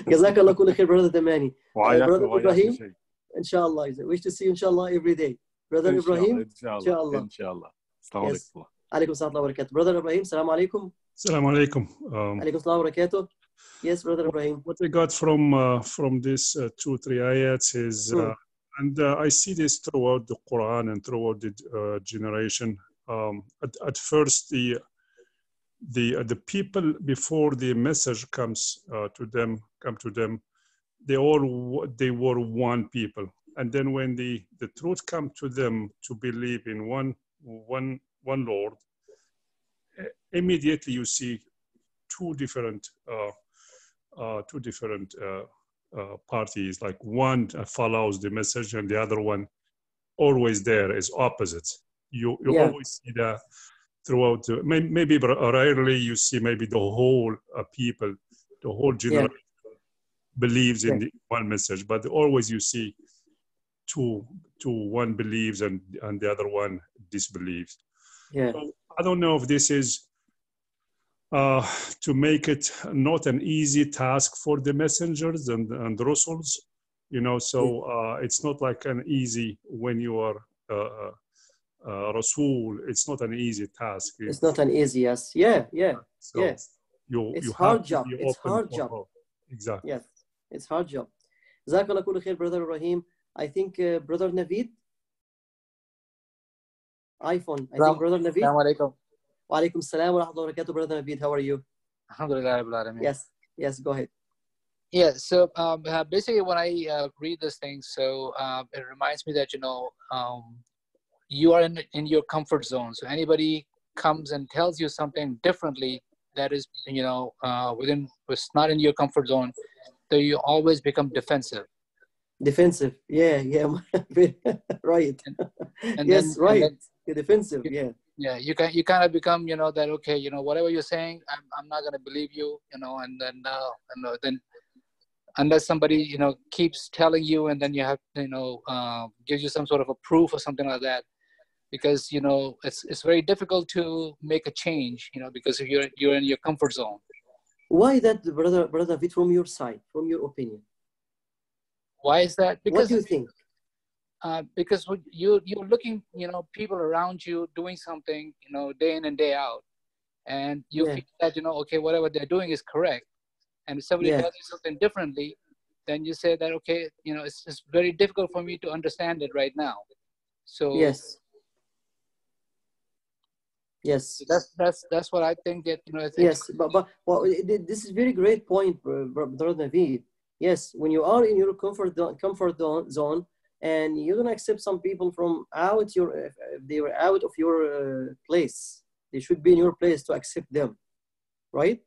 جزاك الله كل خير brother Damani. Uh,
وإياكم-
brother
وإياكم
Ibrahim,
شيء.
inshallah. Wish to see you inshallah every day. Brother
إن شاء
Ibrahim,
الله إن شاء الله
inshallah.
إن شاء الله السلام
Yes. Alaikum salam. Brother Ibrahim, salam alaikum.
Salam alaikum. Um,
alaikum salam. Yes, brother Ibrahim.
What I got from uh, from this uh, two three ayats is, uh,
hmm.
and uh, I see this throughout the Quran and throughout the uh, generation. Um, at, at first, the the uh, the people before the message comes to them come to them, they all they were one people, and then when the the truth come to them to believe in one one one Lord, eh, immediately you see two different uh, uh, two different uh, uh, parties. Like one uh, follows the message, and the other one always there is opposite. You you
Yeah.
always see that throughout. The, maybe rarely you see maybe the whole uh, people, the whole generation believes in the one message, but always you see two two one believes and and the other one disbelieves.
Yeah.
So I don't know if this is uh, to make it not an easy task for the messengers and, and Rusul, you know, so uh, it's not like an easy when you are uh, uh, uh Rasul, it's not an easy task.
It's, not an easy, yes. Yeah, yeah,
so
yes.
You,
it's
you
hard job. It's hard job.
Exactly.
Yes, it's hard job. Jazakallah khair, brother Rahim. I think uh, brother Navid, iPhone. I think brother Naveed. Salam wa rahmatullahi wa. Brother Naveed, how are you?
Alhamdulillah,
Yes, yes, go ahead.
Yeah, so um, uh, basically when I uh, read this thing, so uh, it reminds me that, you know, um, you are in, in your comfort zone. So anybody comes and tells you something differently that is, you know, uh, within, was not in your comfort zone, so you always become defensive.
Defensive, yeah, yeah, [laughs] right.
And, and
yes,
then,
right.
And then,
you're defensive. Yeah.
yeah, you can you kind of become you know that okay, you know whatever you're saying, I'm I'm not gonna believe you, you know, and then uh, and uh, then unless somebody you know keeps telling you and then you have you know uh, gives you some sort of a proof or something like that because you know it's it's very difficult to make a change. You know, because if you're you're in your comfort zone.
Why that, brother, brother David, from your side, from your opinion?
Why is that? Because What
do you think?
Uh, because you you're looking, you know, people around you doing something, you know, day in and day out, and you
Yeah.
feel that you know, okay, whatever they're doing is correct, and if somebody
Yeah.
you something differently, then you say that okay, you know, it's it's very difficult for me to understand it right now. So
Yes. Yes.
that's that's that's what I think that you know. I think
Yes, but, but well, this is very great point, bro- bro- brother Naveed. Yes, when you are in your comfort comfort zone and you're gonna accept some people from out your if if they were out of your uh, place, they should be in your place to accept them, right?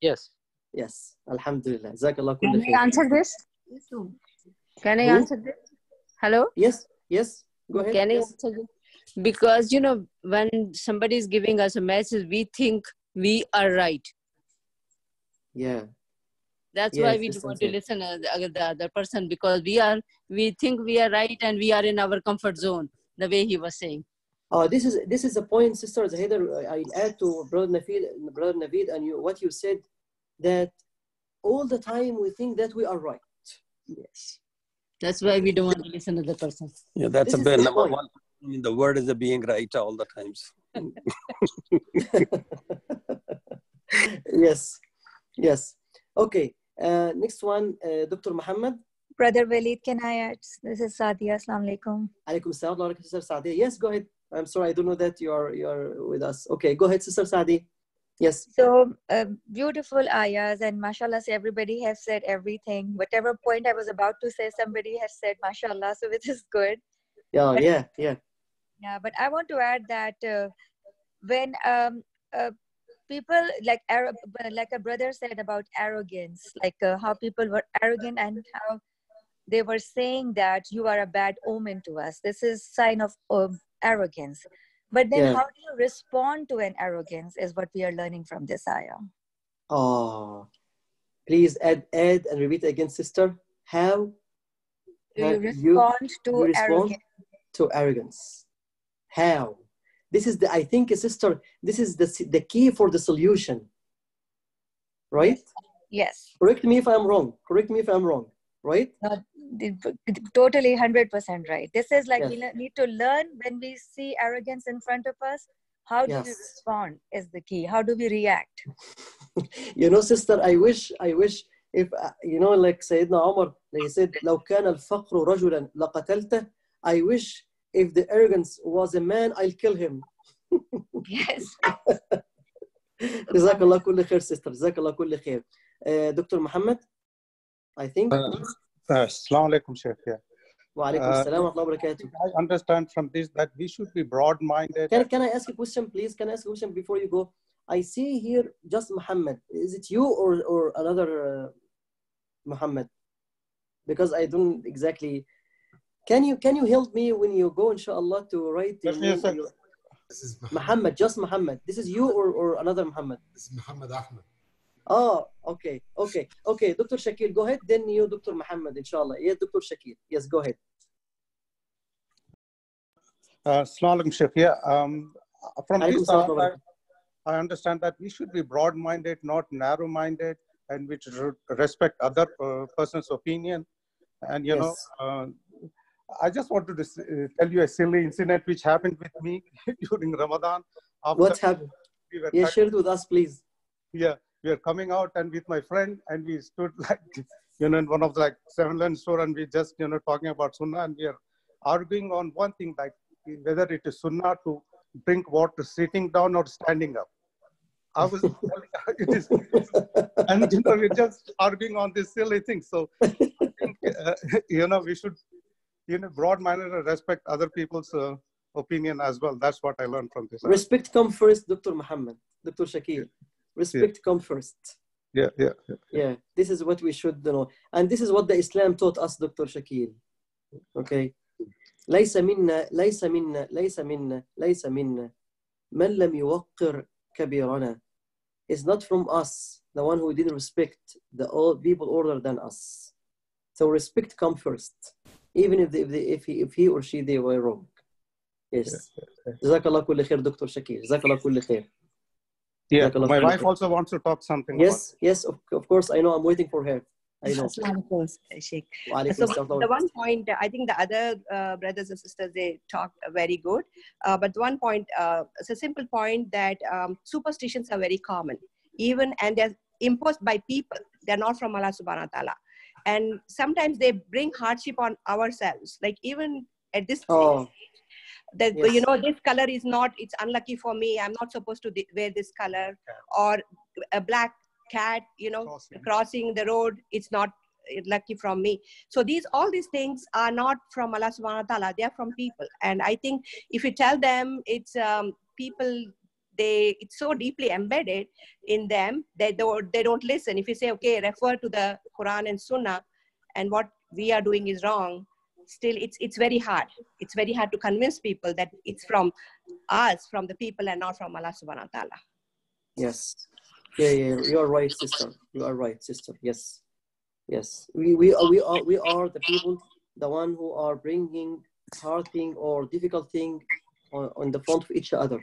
Yes.
Yes. Alhamdulillah. Jazakallah
Can I answer this? Can I
Who?
answer this? Hello?
Yes. Yes. Go ahead.
Can I answer this? Because, you know, when somebody is giving us a message, we think we are right.
Yeah.
That's why we don't want to listen to the other person because we are, we think we are right and we are in our comfort zone, the way he was saying.
Uh, this is this is the point, Sister Zahida. I add to Brother Naveed, Brother Naveed, and you, what you said that all the time we think that we are right.
Yes. That's why we don't want to listen to the person.
Yeah, that's
This
a bit
the
number
point.
one. I mean, the word is a being right all the times. [laughs]
yes, yes. Okay. Uh, next one, uh, Dr. Muhammad.
Brother Walid, can I add? This is Sadia. Assalamu alaikum.
Alaikum salam wa Sister Saadi. Yes, go ahead. I'm sorry, I don't know that you are you are with us. Okay, go ahead, Sister Saadi. Yes.
So uh, beautiful ayahs and mashallah, so everybody has said everything. Whatever point I was about to say, somebody has said mashallah, so which is good.
Yeah,
But-
yeah, yeah.
Yeah, but I want to add that uh, when um, uh, people like Arab, like a brother said about arrogance, like uh, how people were arrogant and how they were saying that you are a bad omen to us. This is sign of um, arrogance. But then,
Yeah.
how do you respond to an arrogance? Is what we are learning from this ayah.
Oh, please add add and repeat again, Sister. How
Do you respond to
you respond
arrogance?
to arrogance? How? This is the I think, sister. This is the the key for the solution, right?
Yes.
Correct me if I'm wrong. Correct me if I'm wrong. Right?
No, the- totally 100% right. This is like we
Yes.
le- need to learn when we see arrogance in front of us. How do we
Yes.
respond is the key. How do we react? [laughs]
You know, sister. I wish. I wish. If uh, you know, like Sayyidina Umar, he said, "لو كان الفقر رجلا لقتلته." I wish if the arrogance was a man, I'll kill him.
Yes. [laughs]
جزاك الله كل خير sister. جزاك الله كل خير. Uh, Dr. Muhammad, I think.
Uh, Assalamu alaikum, Sheikh. Yeah.
وعليكم
Uh,
السلام ورحمة الله وبركاته.
I understand from this that we should be broad-minded.
Can, can I ask a question, please? Can I ask a question before you go? I see here just Muhammad. Is it you or, or another uh, Muhammad? Because I don't exactly. can you can you help me when you go, inshallah, to write your
Yes,
name?
yes, sir.
your-
This is Muhammad.
Muhammad, just Muhammad. This is you or, or another Muhammad?
This is Muhammad Ahmed.
Oh, okay, okay, okay. Dr. Shakir, go ahead. Then you, Dr. Muhammad, inshallah. Yes, Dr. Shakir. Yes, go ahead.
Uh, Assalamu alaikum, Sheikh. Um, from this,
salam wa
I. I understand that we should be broad-minded, not narrow-minded, and we should respect other uh, person's opinion. And you know, uh, I just wanted to uh, tell you a silly incident which happened with me [laughs] during Ramadan. After
What happened?
we
Yeah, share it with us, please.
yeah, we are coming out and with my friend and we stood [laughs] like, you know, in one of the like seven line store and we just, you know, talking about sunnah and we are arguing on one thing, like whether it is sunnah to drink water sitting down or standing up. I was, [laughs] it is, and you know, we're just arguing on this silly thing. So, I think, uh, you know, we should, you know, broad-minded and respect other people's uh, opinion as well. That's what I learned from this.
Respect come first, Dr. Muhammad. Dr. Shakir. Respect come first.
Yeah, yeah, yeah.
Yeah, this is what we should know. And this is what the Islam taught us, Dr. Shakir. Okay. ليس منا ليس منا ليس منا ليس منا من لم يوقر كبيرنا is not from us the one who didn't respect the old people older than us so respect come first even if they, if, they, if, he, if he or she they were wrong. Yes. Jazakallah kulli khair, Dr. Shakir. Jazakallah kulli khair.
Yeah,
Jazakallah
my wife
khair.
also wants to talk something.
Yes, yes, of, of course. I know. I'm waiting for her. I know.
Sheikh. So the one point, I think the other uh, brothers and sisters, they talked very good. Uh, but one point, uh, it's a simple point that um, superstitions are very common, even and they're imposed by people. They're not from Allah subhanahu wa ta'ala and sometimes they bring hardship on ourselves. Like even at this
Oh,
that you know this color is not it's unlucky for me. I'm not supposed to wear this color. Or a black cat you know crossing. the road it's not lucky from me. So these all these things are not from allah subhanahu wa ta'ala. They are from people. And i think if you tell them it's um, people they it's so deeply embedded in them that they don't, they don't listen if you say okay refer to the quran and sunnah and what we are doing is wrong still it's it's very hard it's very hard to convince people that it's from us from the people and not from allah subhanahu wa ta'ala
yes. Yeah, yeah. You are right, sister. You are right, sister. Yes, yes. We we are we are we are the people, the one who are bringing hard thing or difficult thing on, on the front of each other.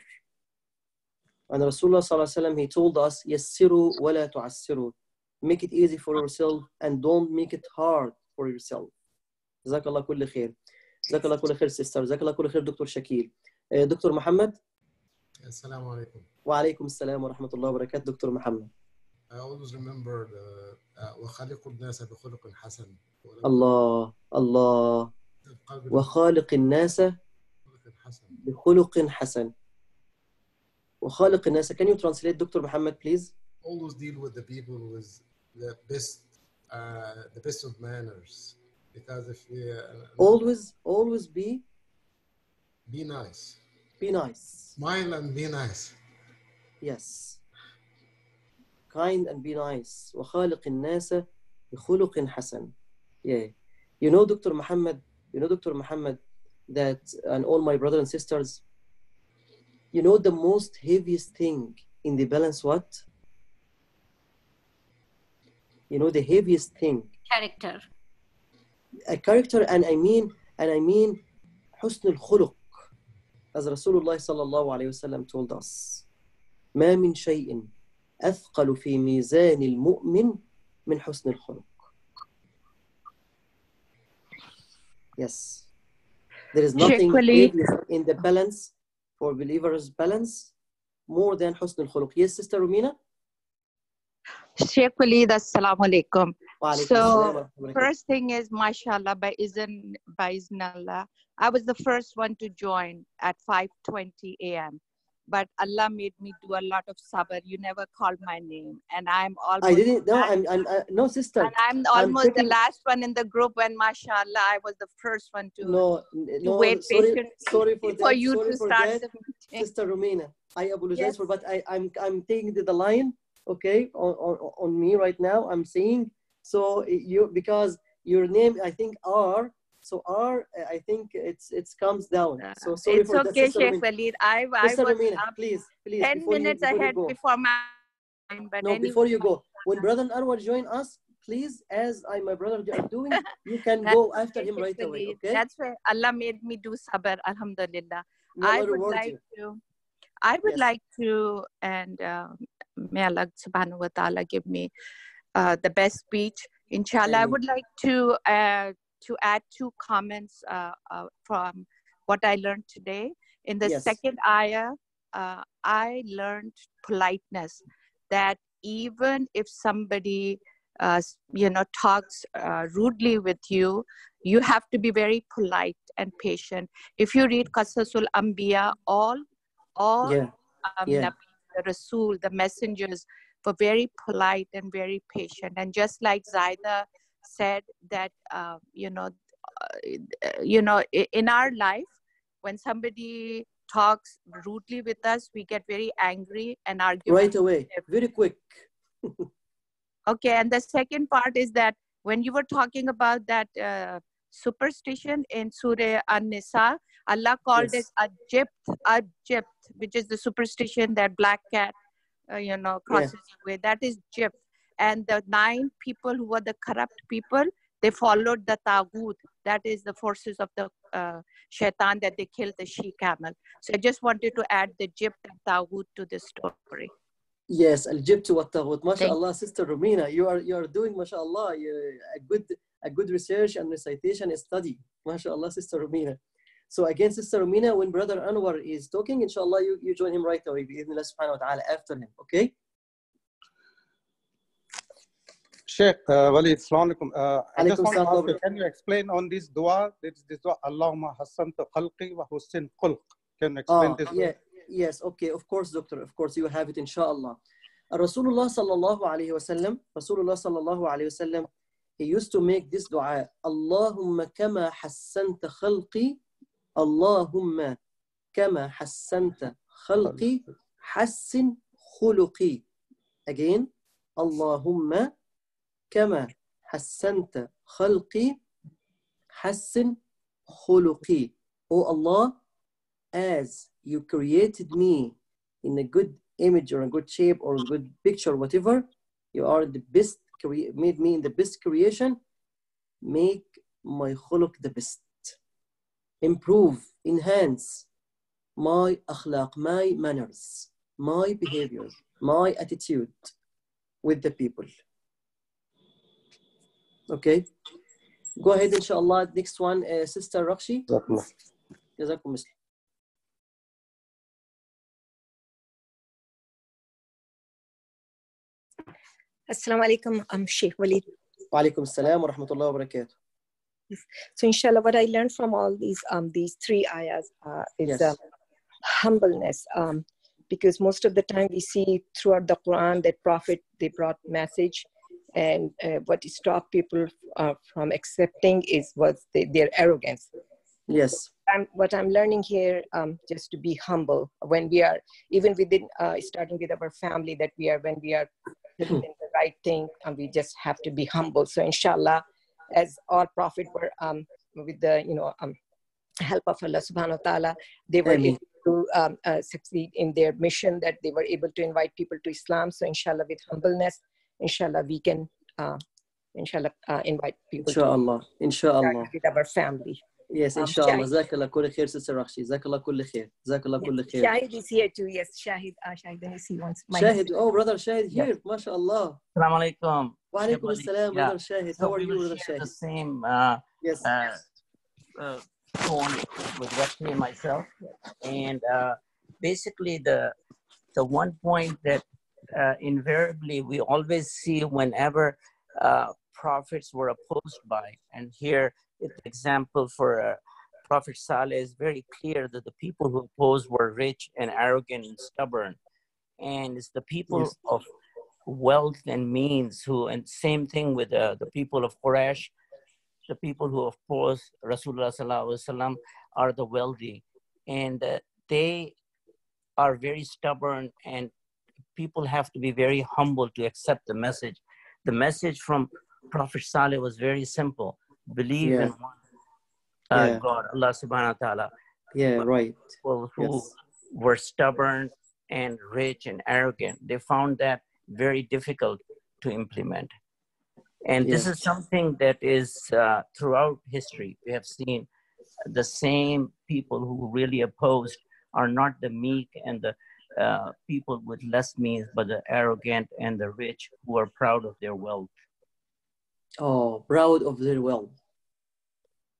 And Rasulullah sallallahu alaihi wasallam he told us, "Yassiru wa la. Make it easy for yourself and don't make it hard for yourself. Jazakallah kulli khair. Jazakallah kulli khair sister. Jazakallah kulli khair Dr. Shakil. Dr. Muhammad. Assalamu alaikum.
Wa alaikum
assalam wa rahmatullahi wa barakatuh Dr. Muhammad.
I always remember وخلق الناس بخلق حسن.
الله الله وخالق الناس بخلق حسن. وخالق الناس. Can you translate دكتور محمد please?
Always deal with the people with the best, uh, the best of manners. Because if we uh,
Always always be
be nice,
be nice.
smile and be nice.
Yes. Kind and be nice. وخالق الناس بخلق حسن. Yeah. You know, Dr. Muhammad, you know, Dr. Muhammad, that, and all my brothers and sisters, you know, the most heaviest thing in the balance, what? You know, the heaviest thing,
Character.
a character, and I mean, and I mean, حسن الخلق. As Rasulullah sallallahu alayhi wasallam told us, ما من شيء أثقل في ميزان المؤمن من حسن الخلق. Yes. There is nothing in the balance for believers balance more than husn al-khuluq. Yes, Sister Romina?
Sheikh Walid, assalamu alaikum. So, first thing is, mashallah, by Izn, by isnallah. I was the first one to join at 5.20 a.m. But Allah made me do a lot of sabr. You never called my name. And I'm almost,
I didn't, no, I'm, I'm, uh, no, sister.
and I'm
I'm
almost the last one in the group when, mashallah, I was the first one to,
No,
to
no,
wait
sorry,
patiently
sorry for
for
that.
you
sorry
to
for
start
that,
the meeting.
Sister Romina. I apologize
Yes.
for, but I, I'm, I'm taking the line, okay, on, on, on me right now. I'm saying so you because your name I think R, so R I think it's it's comes down. So sorry
it's
for
okay, Sheikh. Walid. I, I
Sister
was
Romina,
up
please, please,
10
before you,
minutes
before you
ahead
go.
before my time. But
No,
anyway,
before you go, when Brother Anwar join us, please, as I my brother are doing, [laughs] you can go after him right away, okay?
That's why Allah made me do sabr, alhamdulillah.
May
I would like
you.
to, I would
Yes.
like to, and um, may Allah subhanahu wa ta'ala give me uh, the best speech. Inshallah, I would like to, uh, to add two comments uh, uh, from what I learned today. In the
Yes.
second ayah, uh, I learned politeness, that even if somebody uh, you know talks uh, rudely with you you have to be very polite and patient if you read qasasul anbiya all all
Yeah,
um,
yeah.
The rasul the messengers were very polite and very patient and just like zaida said that uh, you know uh, you know in our life when somebody talks rudely with us we get very angry and argue
Right away, very quick. [laughs]
Okay, and the second part is that when you were talking about that uh, superstition in Surah An-Nisa, Allah called
Yes.
it Ajibt, Ajibt, which is the superstition that black cat, uh, you know, crosses away. That is Jibt and the nine people who were the corrupt people they followed the taghut. That is the forces of the uh, shaitan that they killed the she camel so i just wanted to add the jibt and taghut to this story.
Yes al jibt wa
taghut.
Mashallah sister romina you are you are doing mashallah a good a good research and recitation study. Mashallah sister romina. So again, Sister Romina, when Brother Anwar is talking, inshallah, you, you join him right away, bi-idhnillah subhanahu wa ta'ala, after him, okay?
Sheikh uh, Walid, Assalamu alaikum. Uh, I just want to ask you, can you explain on this dua? This, this dua, Allahumma hasanta khalqi wa hussin khulq. Can you explain
Ah,
this?
yeah, yes, okay, of course, doctor, of course, you have it, inshallah. Rasulullah sallallahu alayhi wa sallam, Rasulullah sallallahu alayhi wa sallam, he used to make this dua, Allahumma kama hassanta khalqi, Allahumma kama hassanta khalqi, hassin khuluqi. Again, Allahumma kama hassanta khalqi, hassin khuluqi. Oh Allah, as you created me in a good image or a good shape or a good picture, whatever, you are the best, made me in the best creation, make my khuluq the best. Improve, enhance my akhlaq, my manners, my behavior, my attitude with the people. Okay. Go ahead, inshallah. Next one, uh, Sister Rakhshi. Jazakum.
Assalamu alaikum, I'm Sheikh Walid.
Wa alaikum assalam wa rahmatullahi wa barakatuh.
So inshallah, what I learned from all these um, these three ayahs uh, is
yes.
um, humbleness. Um, because most of the time we see throughout the Quran that prophet, they brought message and uh, what stopped people uh, from accepting is was the, their arrogance.
Yes.
I'm, what I'm learning here, um, just to be humble when we are, even within, uh, starting with our family, that we are, when we are doing the right thing, and we just have to be humble. So inshallah, as all prophet were, um, with the, you know, um, help of Allah subhanahu wa ta'ala, they were
Ameen.
able to um, uh, succeed in their mission, that they were able to invite people to Islam. So inshallah, with humbleness, inshallah we can uh, inshallah uh, invite people
inshallah
to
inshallah
with our family
Yes,
um, inshallah.
Um, Jazakallah kull khair, Sister Rakhshi. Jazakallah kull khair. Jazakallah kull khair.
Shahid is here too. Yes, Shahid. Uh, Shahid, I see once. My
Shahid. Oh, brother Shahid here. Yeah. MashaAllah.
Assalamu alaikum.
Wa
alaikum
assalam,
yeah.
brother Shahid. How so
are
you, brother
Shahid? The same. Uh,
yes.
Uh, uh, with Rakhshi and myself. And uh, basically, the the one point that uh, invariably we always see whenever uh, prophets were opposed by, and here the example for uh, Prophet Saleh is very clear that the people who opposed were rich and arrogant and stubborn. And it's the people
Yes.
of wealth and means who, and same thing with uh, the people of Quraysh, the people who oppose Rasulullah sallallahu alaihi wasallam are the wealthy, and uh, they are very stubborn, and people have to be very humble to accept the message. The message from Prophet Saleh was very simple: believe
Yeah.
in one uh,
Yeah.
God, Allah Subhanahu wa Taala.
Yeah,
But
right.
People who
Yes.
were stubborn and rich and arrogant, they found that very difficult to implement. And this is something that is uh, throughout history. We have seen the same people who really opposed are not the meek and the uh, people with less means, but the arrogant and the rich who are proud of their wealth.
Oh, proud of their wealth.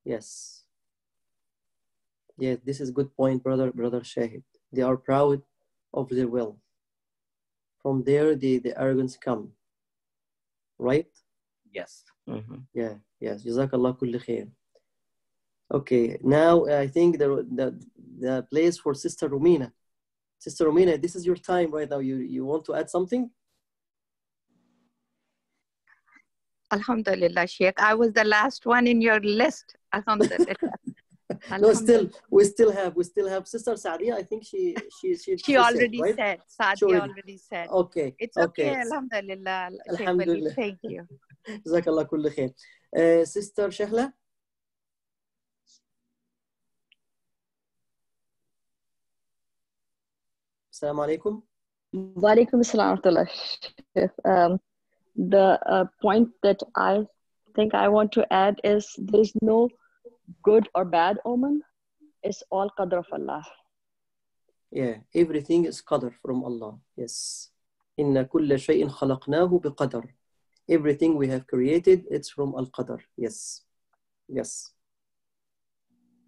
Yes. Yeah, this is good point, brother, brother Shahid. They are proud of their wealth. From there, the, the arrogance come. Right?
Yes. Mhm.
Yeah, yes. Jazakallah kulli khair. Okay, now I think the, the, the place for Sister Romina. Sister Romina, this is your time right now. You, you want to add something?
Alhamdulillah, Sheikh. I was the last one in your list. Alhamdulillah. [laughs]
No, still we still have we still have Sister Sadia. I think she she she,
she already said,
right?
said. Sadia
already.
already said.
Okay.
It's
okay.
okay. Alhamdulillah.
Alhamdulillah.
Thank you. [laughs]
Jazakallah kulli khair. Uh, Sister Shahla. Assalamu alaikum.
Walaikum assalam um, The uh, point that I think I want to add is there's no good or bad omen. It's all qadr of Allah.
Yeah, everything is qadr from Allah. Yes. Inna kulla shay'in khalaqnahu biqadr. Everything we have created, it's from al-qadr. Yes. Yes.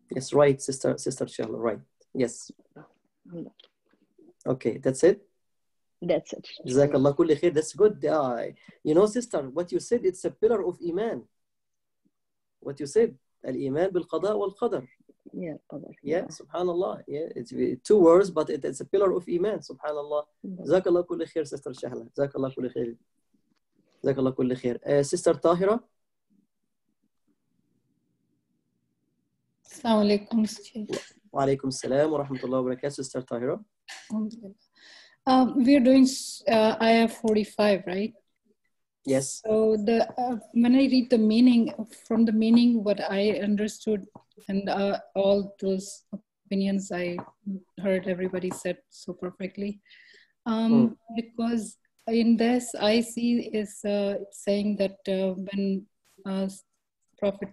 Yes, right, sister, sister Shahla, right. Yes. Okay, that's it.
That's it.
Jazakallah kulli khair. That's good. Uh, you know, sister, what you said, it's a pillar of Iman. What you said, Al-Iman bil-Qada wal-Qadar.
Yeah, qadr.
Yeah, subhanallah. Yeah, it's two words, but it, it's a pillar of Iman, subhanallah. Jazakallah kulli khair, sister Shahla. Jazakallah kulli khair. Jazakallah kulli khair. Uh, sister Tahira.
Assalamu alaikum. Sheikh.
Wa alaikum salam wa rahmatullahi wa barakatuh, sister Tahira.
Um, we're doing uh, ayah 45, right?
Yes.
So the uh, when I read the meaning from the meaning, what I understood, and uh, all those opinions I heard everybody said so perfectly, um, because in this I see is uh, saying that uh, when uh, Prophet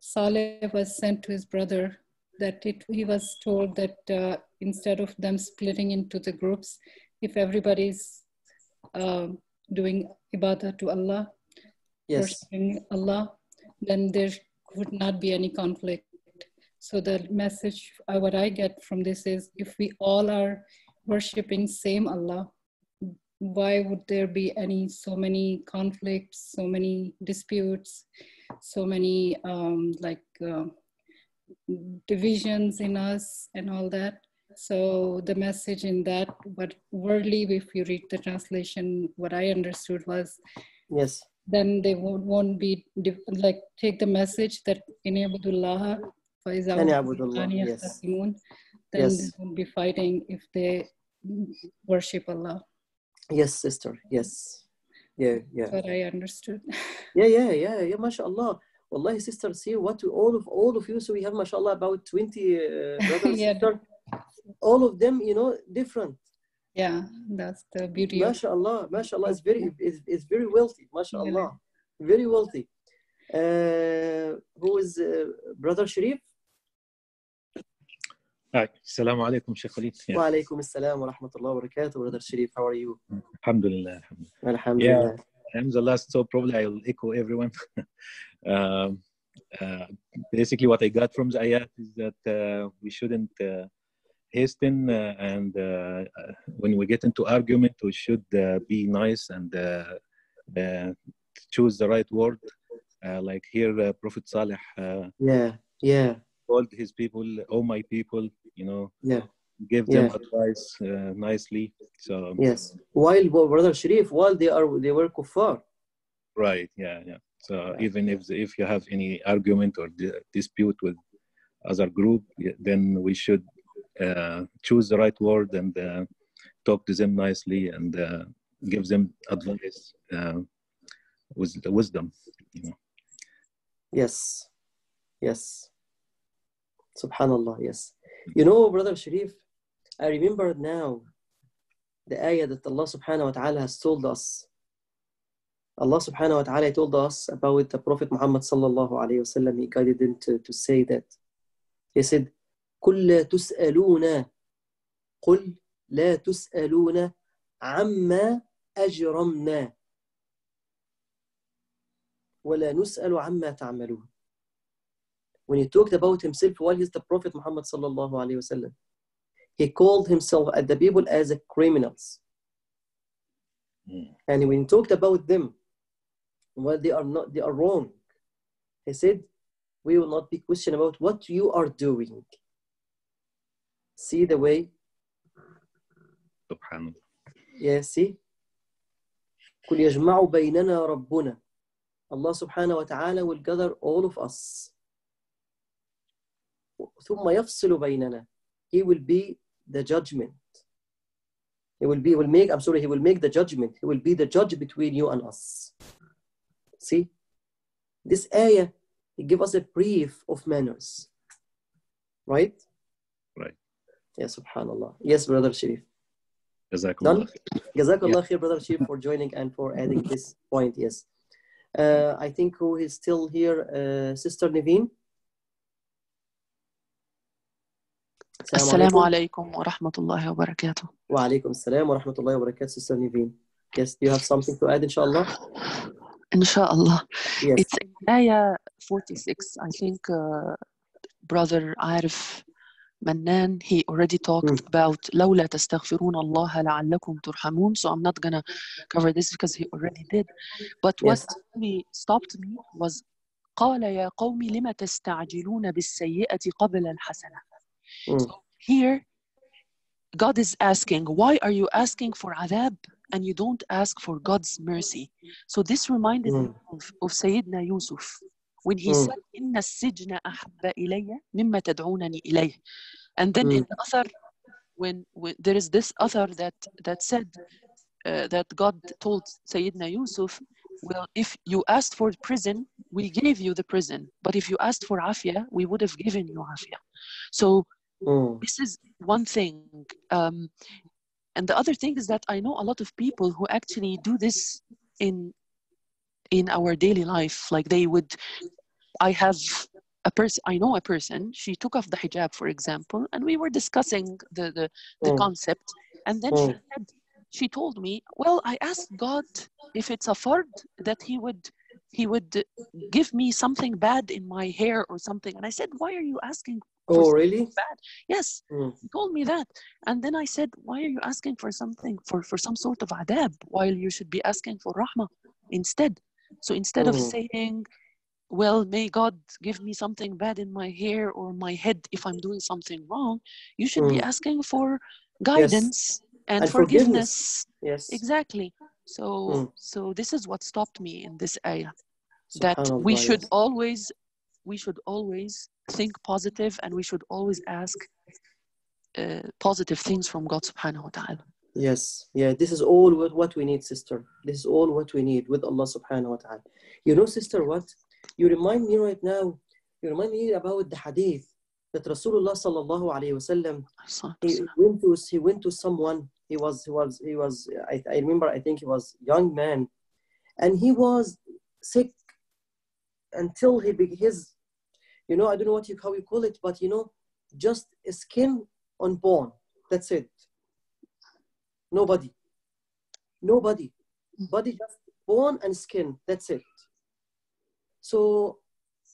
Saleh was sent to his brother, that it, he was told that uh, instead of them splitting into the groups, if everybody's uh, doing ibadah to Allah,
Yes.
worshiping Allah, then there would not be any conflict. So the message, uh, what I get from this is, if we all are worshiping same Allah, why would there be any so many conflicts, so many disputes, so many um, like uh, divisions in us and all that. So the message in that, what worldly, if you read the translation, what I understood was,
yes,
then they won't, won't be like take the message that
enabudullah yes.
then
yes.
they won't be fighting if they worship Allah.
Yes, sister. Yes. Yeah, yeah.
That's what I understood. [laughs]
yeah, yeah, yeah, yeah. MashaAllah. Wallahi, sister, see what we, all of all of you, so we have mashallah about 20 uh, [laughs] brothers,
Yeah.
sister. All of them, you know, different.
Yeah, that's the beauty of
Mashallah, mashallah, it's very it's, it's very wealthy, mashallah. Very wealthy. Uh, who is uh, brother Sharif?
Hi, Assalamu alaikum, Sheikh Walid. Yeah.
Wa alaikum assalam wa rahmatullahi wa barakatuh. Brother Sharif, how are you?
Alhamdulillah. alhamdulillah.
Alhamdulillah.
Yeah, I'm the last, so probably I'll echo everyone. [laughs] um, uh, basically, what I got from the ayat is that uh, we shouldn't uh, hasten, uh, and uh, uh, when we get into argument, we should uh, be nice and uh, uh, choose the right word. Uh, like here, uh, Prophet Saleh uh,
Yeah, yeah,
called his people, "Oh my people," you know,
yeah.
give them
Yeah.
advice uh, nicely. So
Yes. While brother Sharif, while they are they were kuffar.
Right. Yeah. Yeah. So even if if you have any argument or di- dispute with other group, then we should uh, choose the right word and uh, talk to them nicely and uh, give them advice uh, with the wisdom. You know.
Yes. Yes. Subhanallah, yes. You know, Brother Sharif, I remember now the ayah that Allah subhanahu wa ta'ala has told us. Allah subhanahu wa ta'ala told us about the Prophet Muhammad sallallahu alayhi wa sallam. He guided him to, to say that. He said, قل لا تسألون قل لا تسألون عما أجرمنا ولا نسأل عما تعملون when he talked about himself while he's the Prophet Muhammad sallallahu alayhi wasallam, he called himself at the people as a criminals. And when he talked about them, well, they are not, they are wrong. He said, we will not be questioned about what you are doing. See the way?
Subhanallah.
Yeah, see? قل يجمع بيننا ربنا. Allah subhanahu wa ta'ala will gather all of us. ثم يفصل بيننا. He will be the judgment. He will be, will make, I'm sorry, he will make the judgment. He will be the judge between you and us. See, this ayah give us a brief of manners, right?
Right.
Yeah, subhanallah. Yes, brother Sharif. Jazakallah. Khair, brother Sharif, for joining and for adding this point. Yes. Uh, I think who is still here, uh, Sister Naveen.
Assalamu alaikum wa rahmatullahi wa
barakatuh. Wa alaikum assalam wa rahmatullahi wa barakatuh, Sister Naveen. Yes, do you have something to add, inshallah?
Inshallah.
Yes.
It's in Ayah 46, I think, uh, brother Arif Manan, he already talked mm. about لولا تستغفرون الله لعلكم ترحمون. So I'm not gonna cover this because he already did. But
yes.
what stopped me was قال يا قوم لم تستعجلون بالسيئة قبل الحسنة.
Mm.
So here, God is asking, why are you asking for adhab? and you don't ask for God's mercy. So this reminded mm. me of, of Sayyidina Yusuf when he
mm.
said, Inna sijna ahabba ilayya mimma tad'unani ilayh. And then
mm.
in the other, when, when there is this other that, that said uh, that God told Sayyidina Yusuf, well, if you asked for prison, we gave you the prison. But if you asked for afia, we would have given you afia. So
Mm.
This is one thing. Um, and the other thing is that I know a lot of people who actually do this in in our daily life. Like they would, I have a person, I know a person. She took off the hijab, for example, and we were discussing the the, the
Mm.
concept. And then she
Mm.
said, she told me, well, I asked God if it's a fard that He would He would give me something bad in my hair or something. And I said, why are you asking
Oh, really?
bad? Yes,
Mm.
he told me that. And then I said, why are you asking for something, for, for some sort of adhab, while you should be asking for rahmah instead? So instead of
Mm.
saying, well, may God give me something bad in my hair or my head if I'm doing something wrong, you should be
Mm.
asking for
Yes.
guidance and,
And
forgiveness.
forgiveness. Yes.
Exactly. So
Mm.
so this is what stopped me in this ayah. That we should always we should always think positive and we should always ask uh, positive things from God subhanahu wa ta'ala.
Yes, yeah, this is all what, we need, sister. This is all what we need with Allah subhanahu wa ta'ala. You know, sister, what? You remind me right now, you remind me about the hadith that Rasulullah sallallahu alayhi wasallam, he went to he went to someone, he was he was he was I, I remember I think he was young man, and he was sick until he his you know, I don't know what you how you call it, but you know, just a skin on bone. That's it. Nobody. Nobody. Mm. Body just bone and skin. That's it. So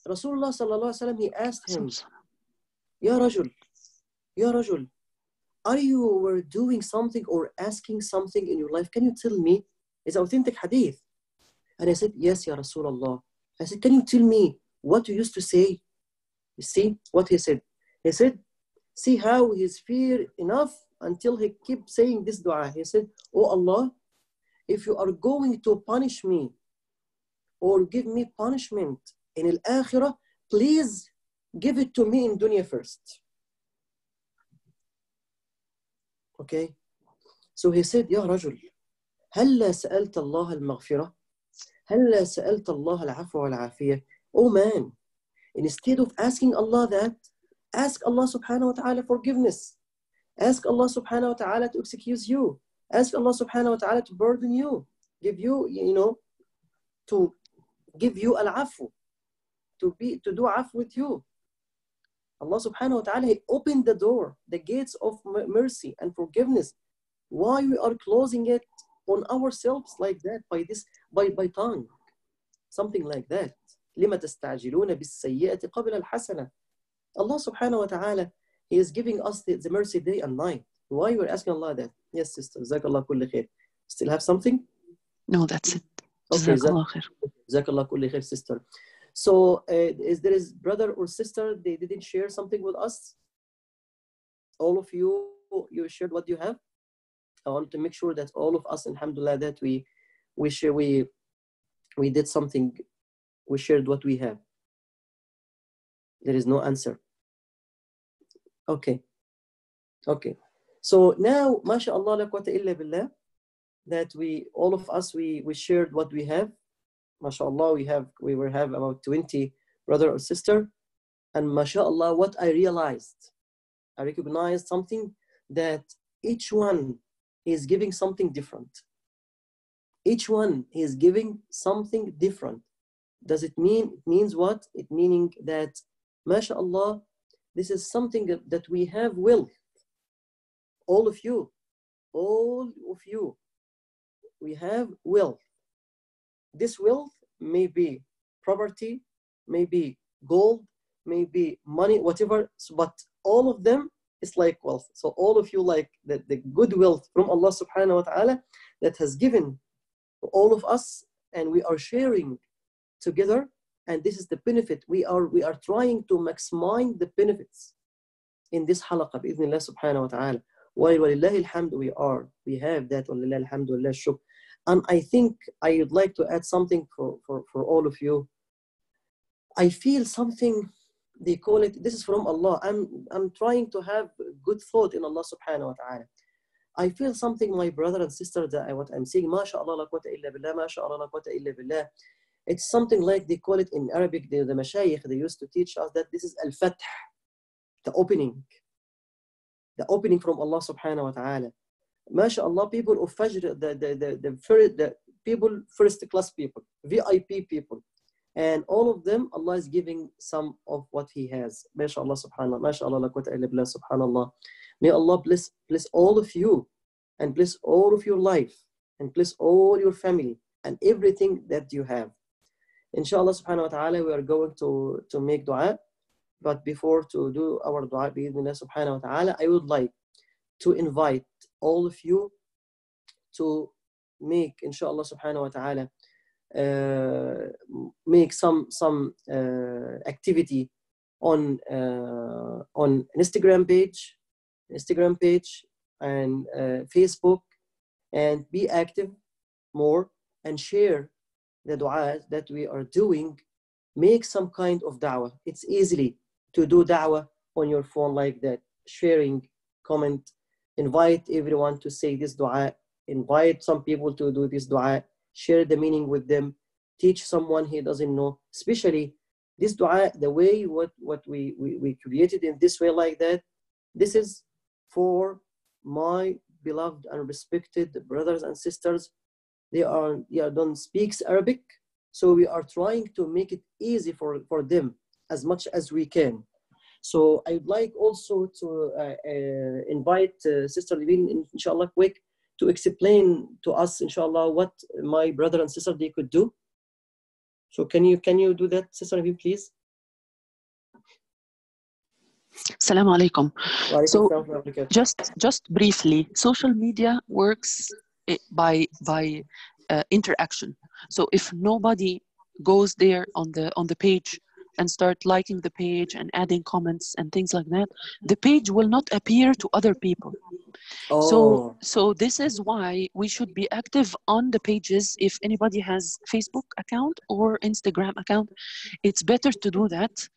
Rasulullah sallallahu alaihi wasallam he asked him, Ya Rajul, Ya Rajul, are you were doing something or asking something in your life? Can you tell me? It's authentic hadith. And I said, Yes, Ya Rasulullah. I said, Can you tell me what you used to say? You see what he said? He said, See how he's fear enough until he kept saying this dua. He said, Oh Allah, if you are going to punish me or give me punishment in al akhirah, please give it to me in dunya first. Okay? So he said, يا رجل هلا سألت الله المغفرة؟ هلا سألت الله العفو والعافية؟ Oh man, instead of asking Allah that, ask Allah subhanahu wa ta'ala forgiveness. Ask Allah subhanahu wa ta'ala to excuse you. Ask Allah subhanahu wa ta'ala to burden you. Give you, you know, to give you al-afu. To be to do afu with you. Allah subhanahu wa ta'ala he opened the door, the gates of mercy and forgiveness. Why we are closing it on ourselves like that by this by by tongue? Something like that. لما تستعجلون بالسيئة قبل الحسنة Allah subhanahu wa ta'ala He is giving us the, the mercy day and night. Why you are asking Allah that? Yes, sister. Jazakallah kulli khair. Still have something?
No, that's it.
Okay,
Jazakallah khair.
Jazakallah kulli khair, sister. So, uh, is there is brother or sister they didn't share something with us? All of you, you shared what you have. I want to make sure that all of us, alhamdulillah, that we we share we we did something. we shared what we have. There is no answer. Okay. Okay. So now, mashallah, la quwwata illa billah, that we all of us we we shared what we have. Mashallah, we have we will have about 20 brother or sister. And mashallah, what I realized, I recognized something that each one is giving something different. Each one is giving something different. Does it mean it means what? It meaning that mashallah this is something that, we have will. all of you all of you we have wealth this wealth may be property may be gold may be money whatever but all of them is like wealth. So all of you like the, the good wealth from allah subhanahu wa ta'ala that has given all of us and we are sharing together. And this is the benefit. We are, we are trying to maximize the benefits in this halaqa, bi'idhnillah subhanahu wa ta'ala. Walillahi alhamd, we are. We have that, walillahi alhamdulillah Shuk. And I think I would like to add something for, for, for all of you. I feel something, they call it, this is from Allah. I'm, I'm trying to have good thought in Allah subhanahu wa ta'ala. I feel something, my brother and sister, that I, what I'm saying, mashallah, la illa billah, mashallah, la illa billah. It's something like they call it in Arabic, the, the mashayikh, they used to teach us that this is al-fath, the opening. The opening from Allah subhanahu wa ta'ala. MashaAllah, people of Fajr, the, the, the, the, the people, first class people, VIP people. And all of them, Allah is giving some of what He has. MashaAllah, subhanAllah, MashaAllah, la quwwata illa subhanAllah. May Allah bless, bless all of you and bless all of your life and bless all your family and everything that you have. Inshallah subhanahu wa ta'ala, we are going to, to make dua. But before to do our dua, bi'idhnillah subhanahu wa ta'ala, I would like to invite all of you to make, inshallah subhanahu wa ta'ala, uh, make some, some uh, activity on, uh, on Instagram page, Instagram page and uh, Facebook and be active more and share the dua that we are doing. Make some kind of da'wah. It's easily to do da'wah on your phone like that, sharing, comment, invite everyone to say this dua, invite some people to do this dua, share the meaning with them, teach someone he doesn't know, especially this dua, the way what, what we, we, we created in this way like that, this is for my beloved and respected brothers and sisters. They are they are don't speaks Arabic, so we are trying to make it easy for, for them as much as we can. So I'd like also to uh, uh, invite uh, Sister Levine, inshallah, quick, to explain to us, inshallah, what my brother and sister they could do. So can you can you do that, Sister Levine, please?
Assalamu alaikum. So
alaikum salam wa barakatuh.
just just briefly, social media works by by uh, interaction. So if nobody goes there on the on the page and start liking the page and adding comments and things like that, the page will not appear to other people.
oh.
So so this is why we should be active on the pages if anybody has Facebook account or Instagram account. It's better to do that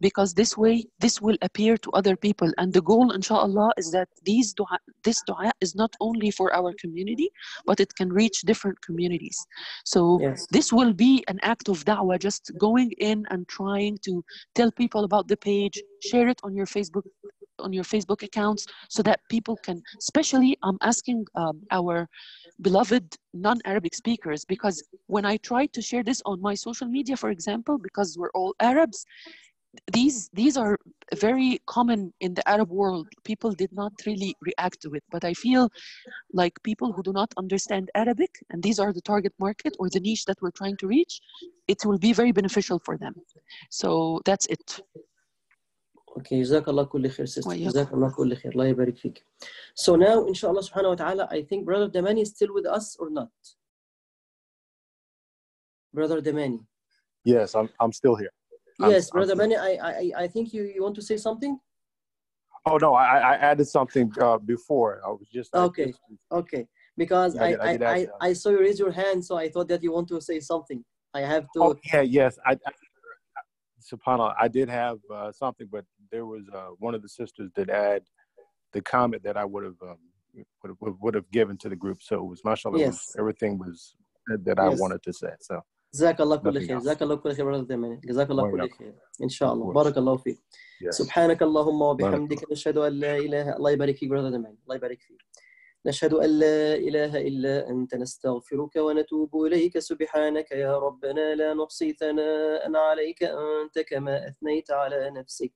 because this way this will appear to other people and the goal inshallah is that these dua, this dua is not only for our community but it can reach different communities so
yes.
this will be an act of da'wah just going in and trying to tell people about the page share it on your facebook on your facebook accounts so that people can especially i'm asking um, our beloved non-arabic speakers because when i try to share this on my social media for example because we're all arabs these these are very common in the arab world people did not really react to it but i feel like people who do not understand arabic and these are the target market or the niche that we're trying to reach it will be very beneficial for them so that's it
Okay, Jazakallah kulli khair, sister.
وإياكم.
Jazakallah kulli khair. Allah yabarik fik. So now, inshallah subhanahu wa ta'ala, I think Brother Damani is still with us or not? Brother Damani.
Yes, I'm I'm still here.
Yes,
I'm
Brother Damani, I, I, I think you, you want to say something?
Oh no, I, I added something uh, before. I was just
Okay,
just-
okay. Because
Yeah, I
I,
I
I, I, saw you raise your hand, so I thought that you want to say something. I have to.
Oh yeah, yes. I, I Subhanallah, I did have uh, something, but there was uh, one of the sisters that add the comment that I would have um, would have, would have given to the group. So it was mashallah, it was,
Yes.
everything was that, that I
Yes.
wanted to say. So Nothing
khair.
else.
Jazakallah kulli khair, Brother Damani. Jazakallah
Wa
kulli
iyyakum.
khair. Inshallah.
Of course.
Barakallahu fik.
Yes.
سبحانك اللهم. وبحمدك نشهد أن لا إله الله يبارك فيك Damani. الله يبارك فيك. نشهد أن لا إله إلا أنت نستغفرك ونتوب إليك سبحانك يا ربنا لا نحصي ثناء عليك أنت كما أثنيت على نفسك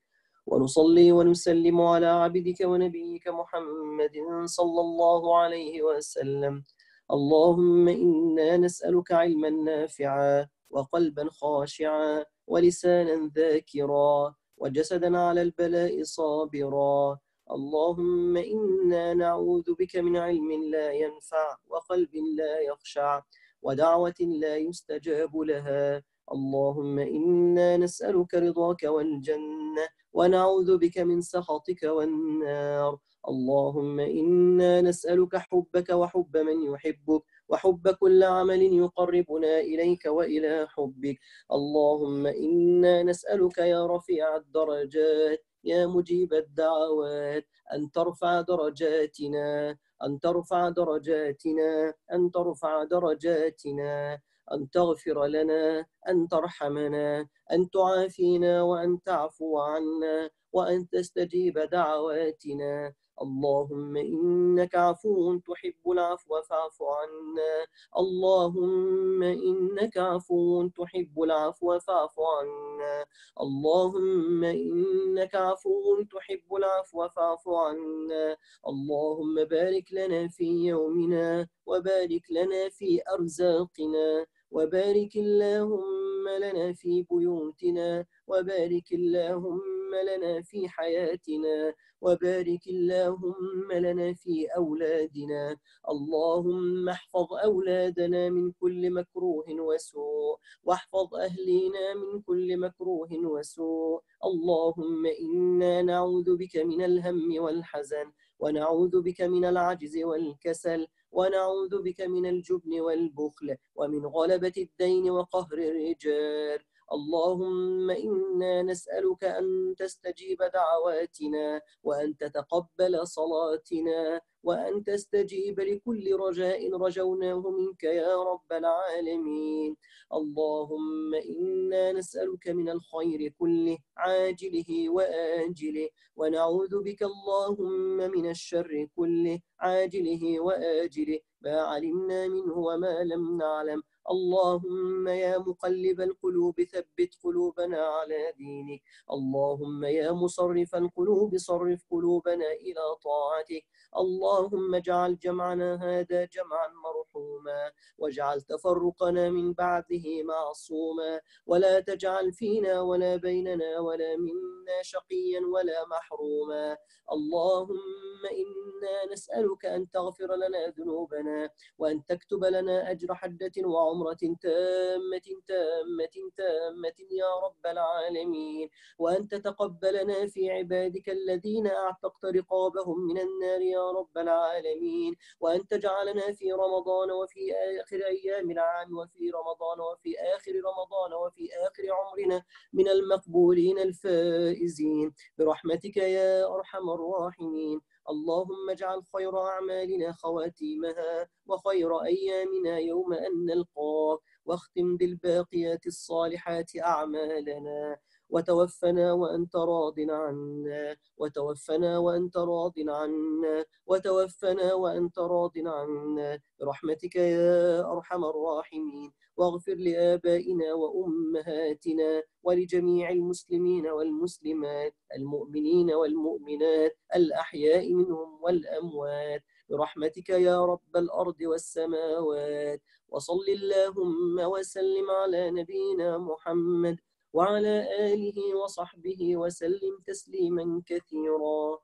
ونصلي ونسلم على عبدك ونبيك محمد صلى الله عليه وسلم اللهم إنا نسألك علما نافعا وقلبا خاشعا ولسانا ذاكرا وجسدا على البلاء صابرا. اللهم إنا نعوذ بك من علم لا ينفع وقلب لا يخشع ودعوة لا يستجاب لها. اللهم إنا نسألك رضاك والجنة ونعوذ بك من سخطك والنار. اللهم إنا نسألك حبك وحب من يحبك وحب كل عمل يقربنا إليك وإلى حبك. اللهم إنا نسألك يا رفيع الدرجات يا مجيب الدعوات أن ترفع درجاتنا أن ترفع درجاتنا أن ترفع درجاتنا أن تغفر لنا أن ترحمنا أن تعافينا وأن تعفو عنا وأن تستجيب دعواتنا. اللهم إنك عفو تحب العفو فاعف عنا. اللهم إنك عفو تحب العفو فاعف عنا. اللهم إنك عفو تحب العفو فاعف عنا. اللهم بارك لنا في يومنا وبارك لنا في أرزاقنا. وبارك اللهم لنا في بيوتنا. وبارك اللهم لنا في حياتنا وبارك اللهم لنا في أولادنا. اللهم احفظ أولادنا من كل مكروه وسوء. واحفظ أهلنا من كل مكروه وسوء. اللهم إنا نعوذ بك من الهم والحزن ونعوذ بك من العجز والكسل ونعوذ بك من الجبن والبخل ومن غلبة الدين وقهر الرجال. اللهم إنا نسألك أن تستجيب دعواتنا وأن تتقبل صلاتنا وأن تستجيب لكل رجاء رجوناه منك يا رب العالمين. اللهم إنا نسألك من الخير كله عاجله وآجله ونعوذ بك اللهم من الشر كله عاجله وآجله. ما علمنا منه وما لم نعلم. اللهم يا مقلب القلوب ثبت قلوبنا على دينك. اللهم يا مصرف القلوب صرف قلوبنا إلى طاعتك. اللهم اجعل جمعنا هذا جمعا مرحوما. واجعل تفرقنا من بعده معصوما. ولا تجعل فينا ولا بيننا ولا منا شقيا ولا محروما. اللهم إنا نسألك أن تغفر لنا ذنوبنا وأن تكتب لنا أجر حجة وعمرة تامة تامة تامة يا رب العالمين وأن تتقبلنا في عبادك الذين أعتقت رقابهم من النار يا رب العالمين وأن تجعلنا في رمضان وفي آخر أيام العام وفي رمضان وفي آخر رمضان وفي آخر عمرنا من المقبولين الفائزين. برحمتك يا أرحم الراحمين. اللهم اجعل خير أعمالنا خواتيمها وخير أيامنا يوم أن نلقاك واختم بالباقيات الصالحات أعمالنا. وتوفنا وأنت راض عنا وتوفنا وأنت راض عنا وتوفنا وأنت راض عنا. برحمتك يا أرحم الراحمين. واغفر لآبائنا وأمهاتنا ولجميع المسلمين والمسلمات المؤمنين والمؤمنات الأحياء منهم والأموات. برحمتك يا رب الأرض والسماوات. وصل اللهم وسلم على نبينا محمد وعلى آله وصحبه وسلم تسليما كثيرا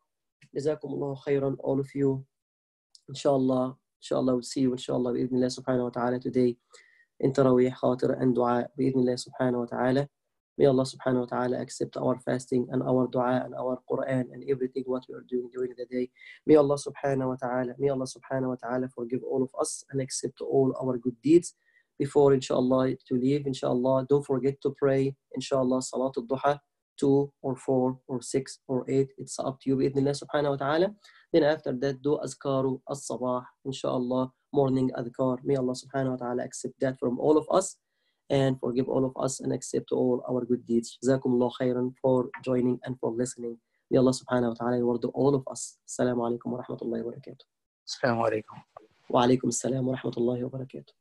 جزاكم الله خيرا all of you إن شاء الله إن شاء الله we'll see you إن شاء الله بإذن الله سبحانه وتعالى today in تراويح خاطر and دعاء بإذن الله سبحانه وتعالى May Allah subhanahu wa ta'ala accept our fasting and our dua and our Quran and everything what we are doing during the day. May Allah subhanahu wa ta'ala, may Allah subhanahu wa ta'ala forgive all of us and accept all our good deeds. Before inshallah to leave, inshallah, don't forget to pray, inshallah, salat al-duha, two or four or six or eight. It's up to you, bi'idhnillah subhanahu wa ta'ala. Then after that, do azkaru as-sabah, inshallah, morning adhkar. May Allah subhanahu wa ta'ala accept that from all of us and forgive all of us and accept all our good deeds. Jazakumullah khairan for joining and for listening. May Allah subhanahu wa ta'ala reward all of us. Assalamu alaikum wa rahmatullahi wa barakatuh. وعليكم السلام ورحمة الله وبركاته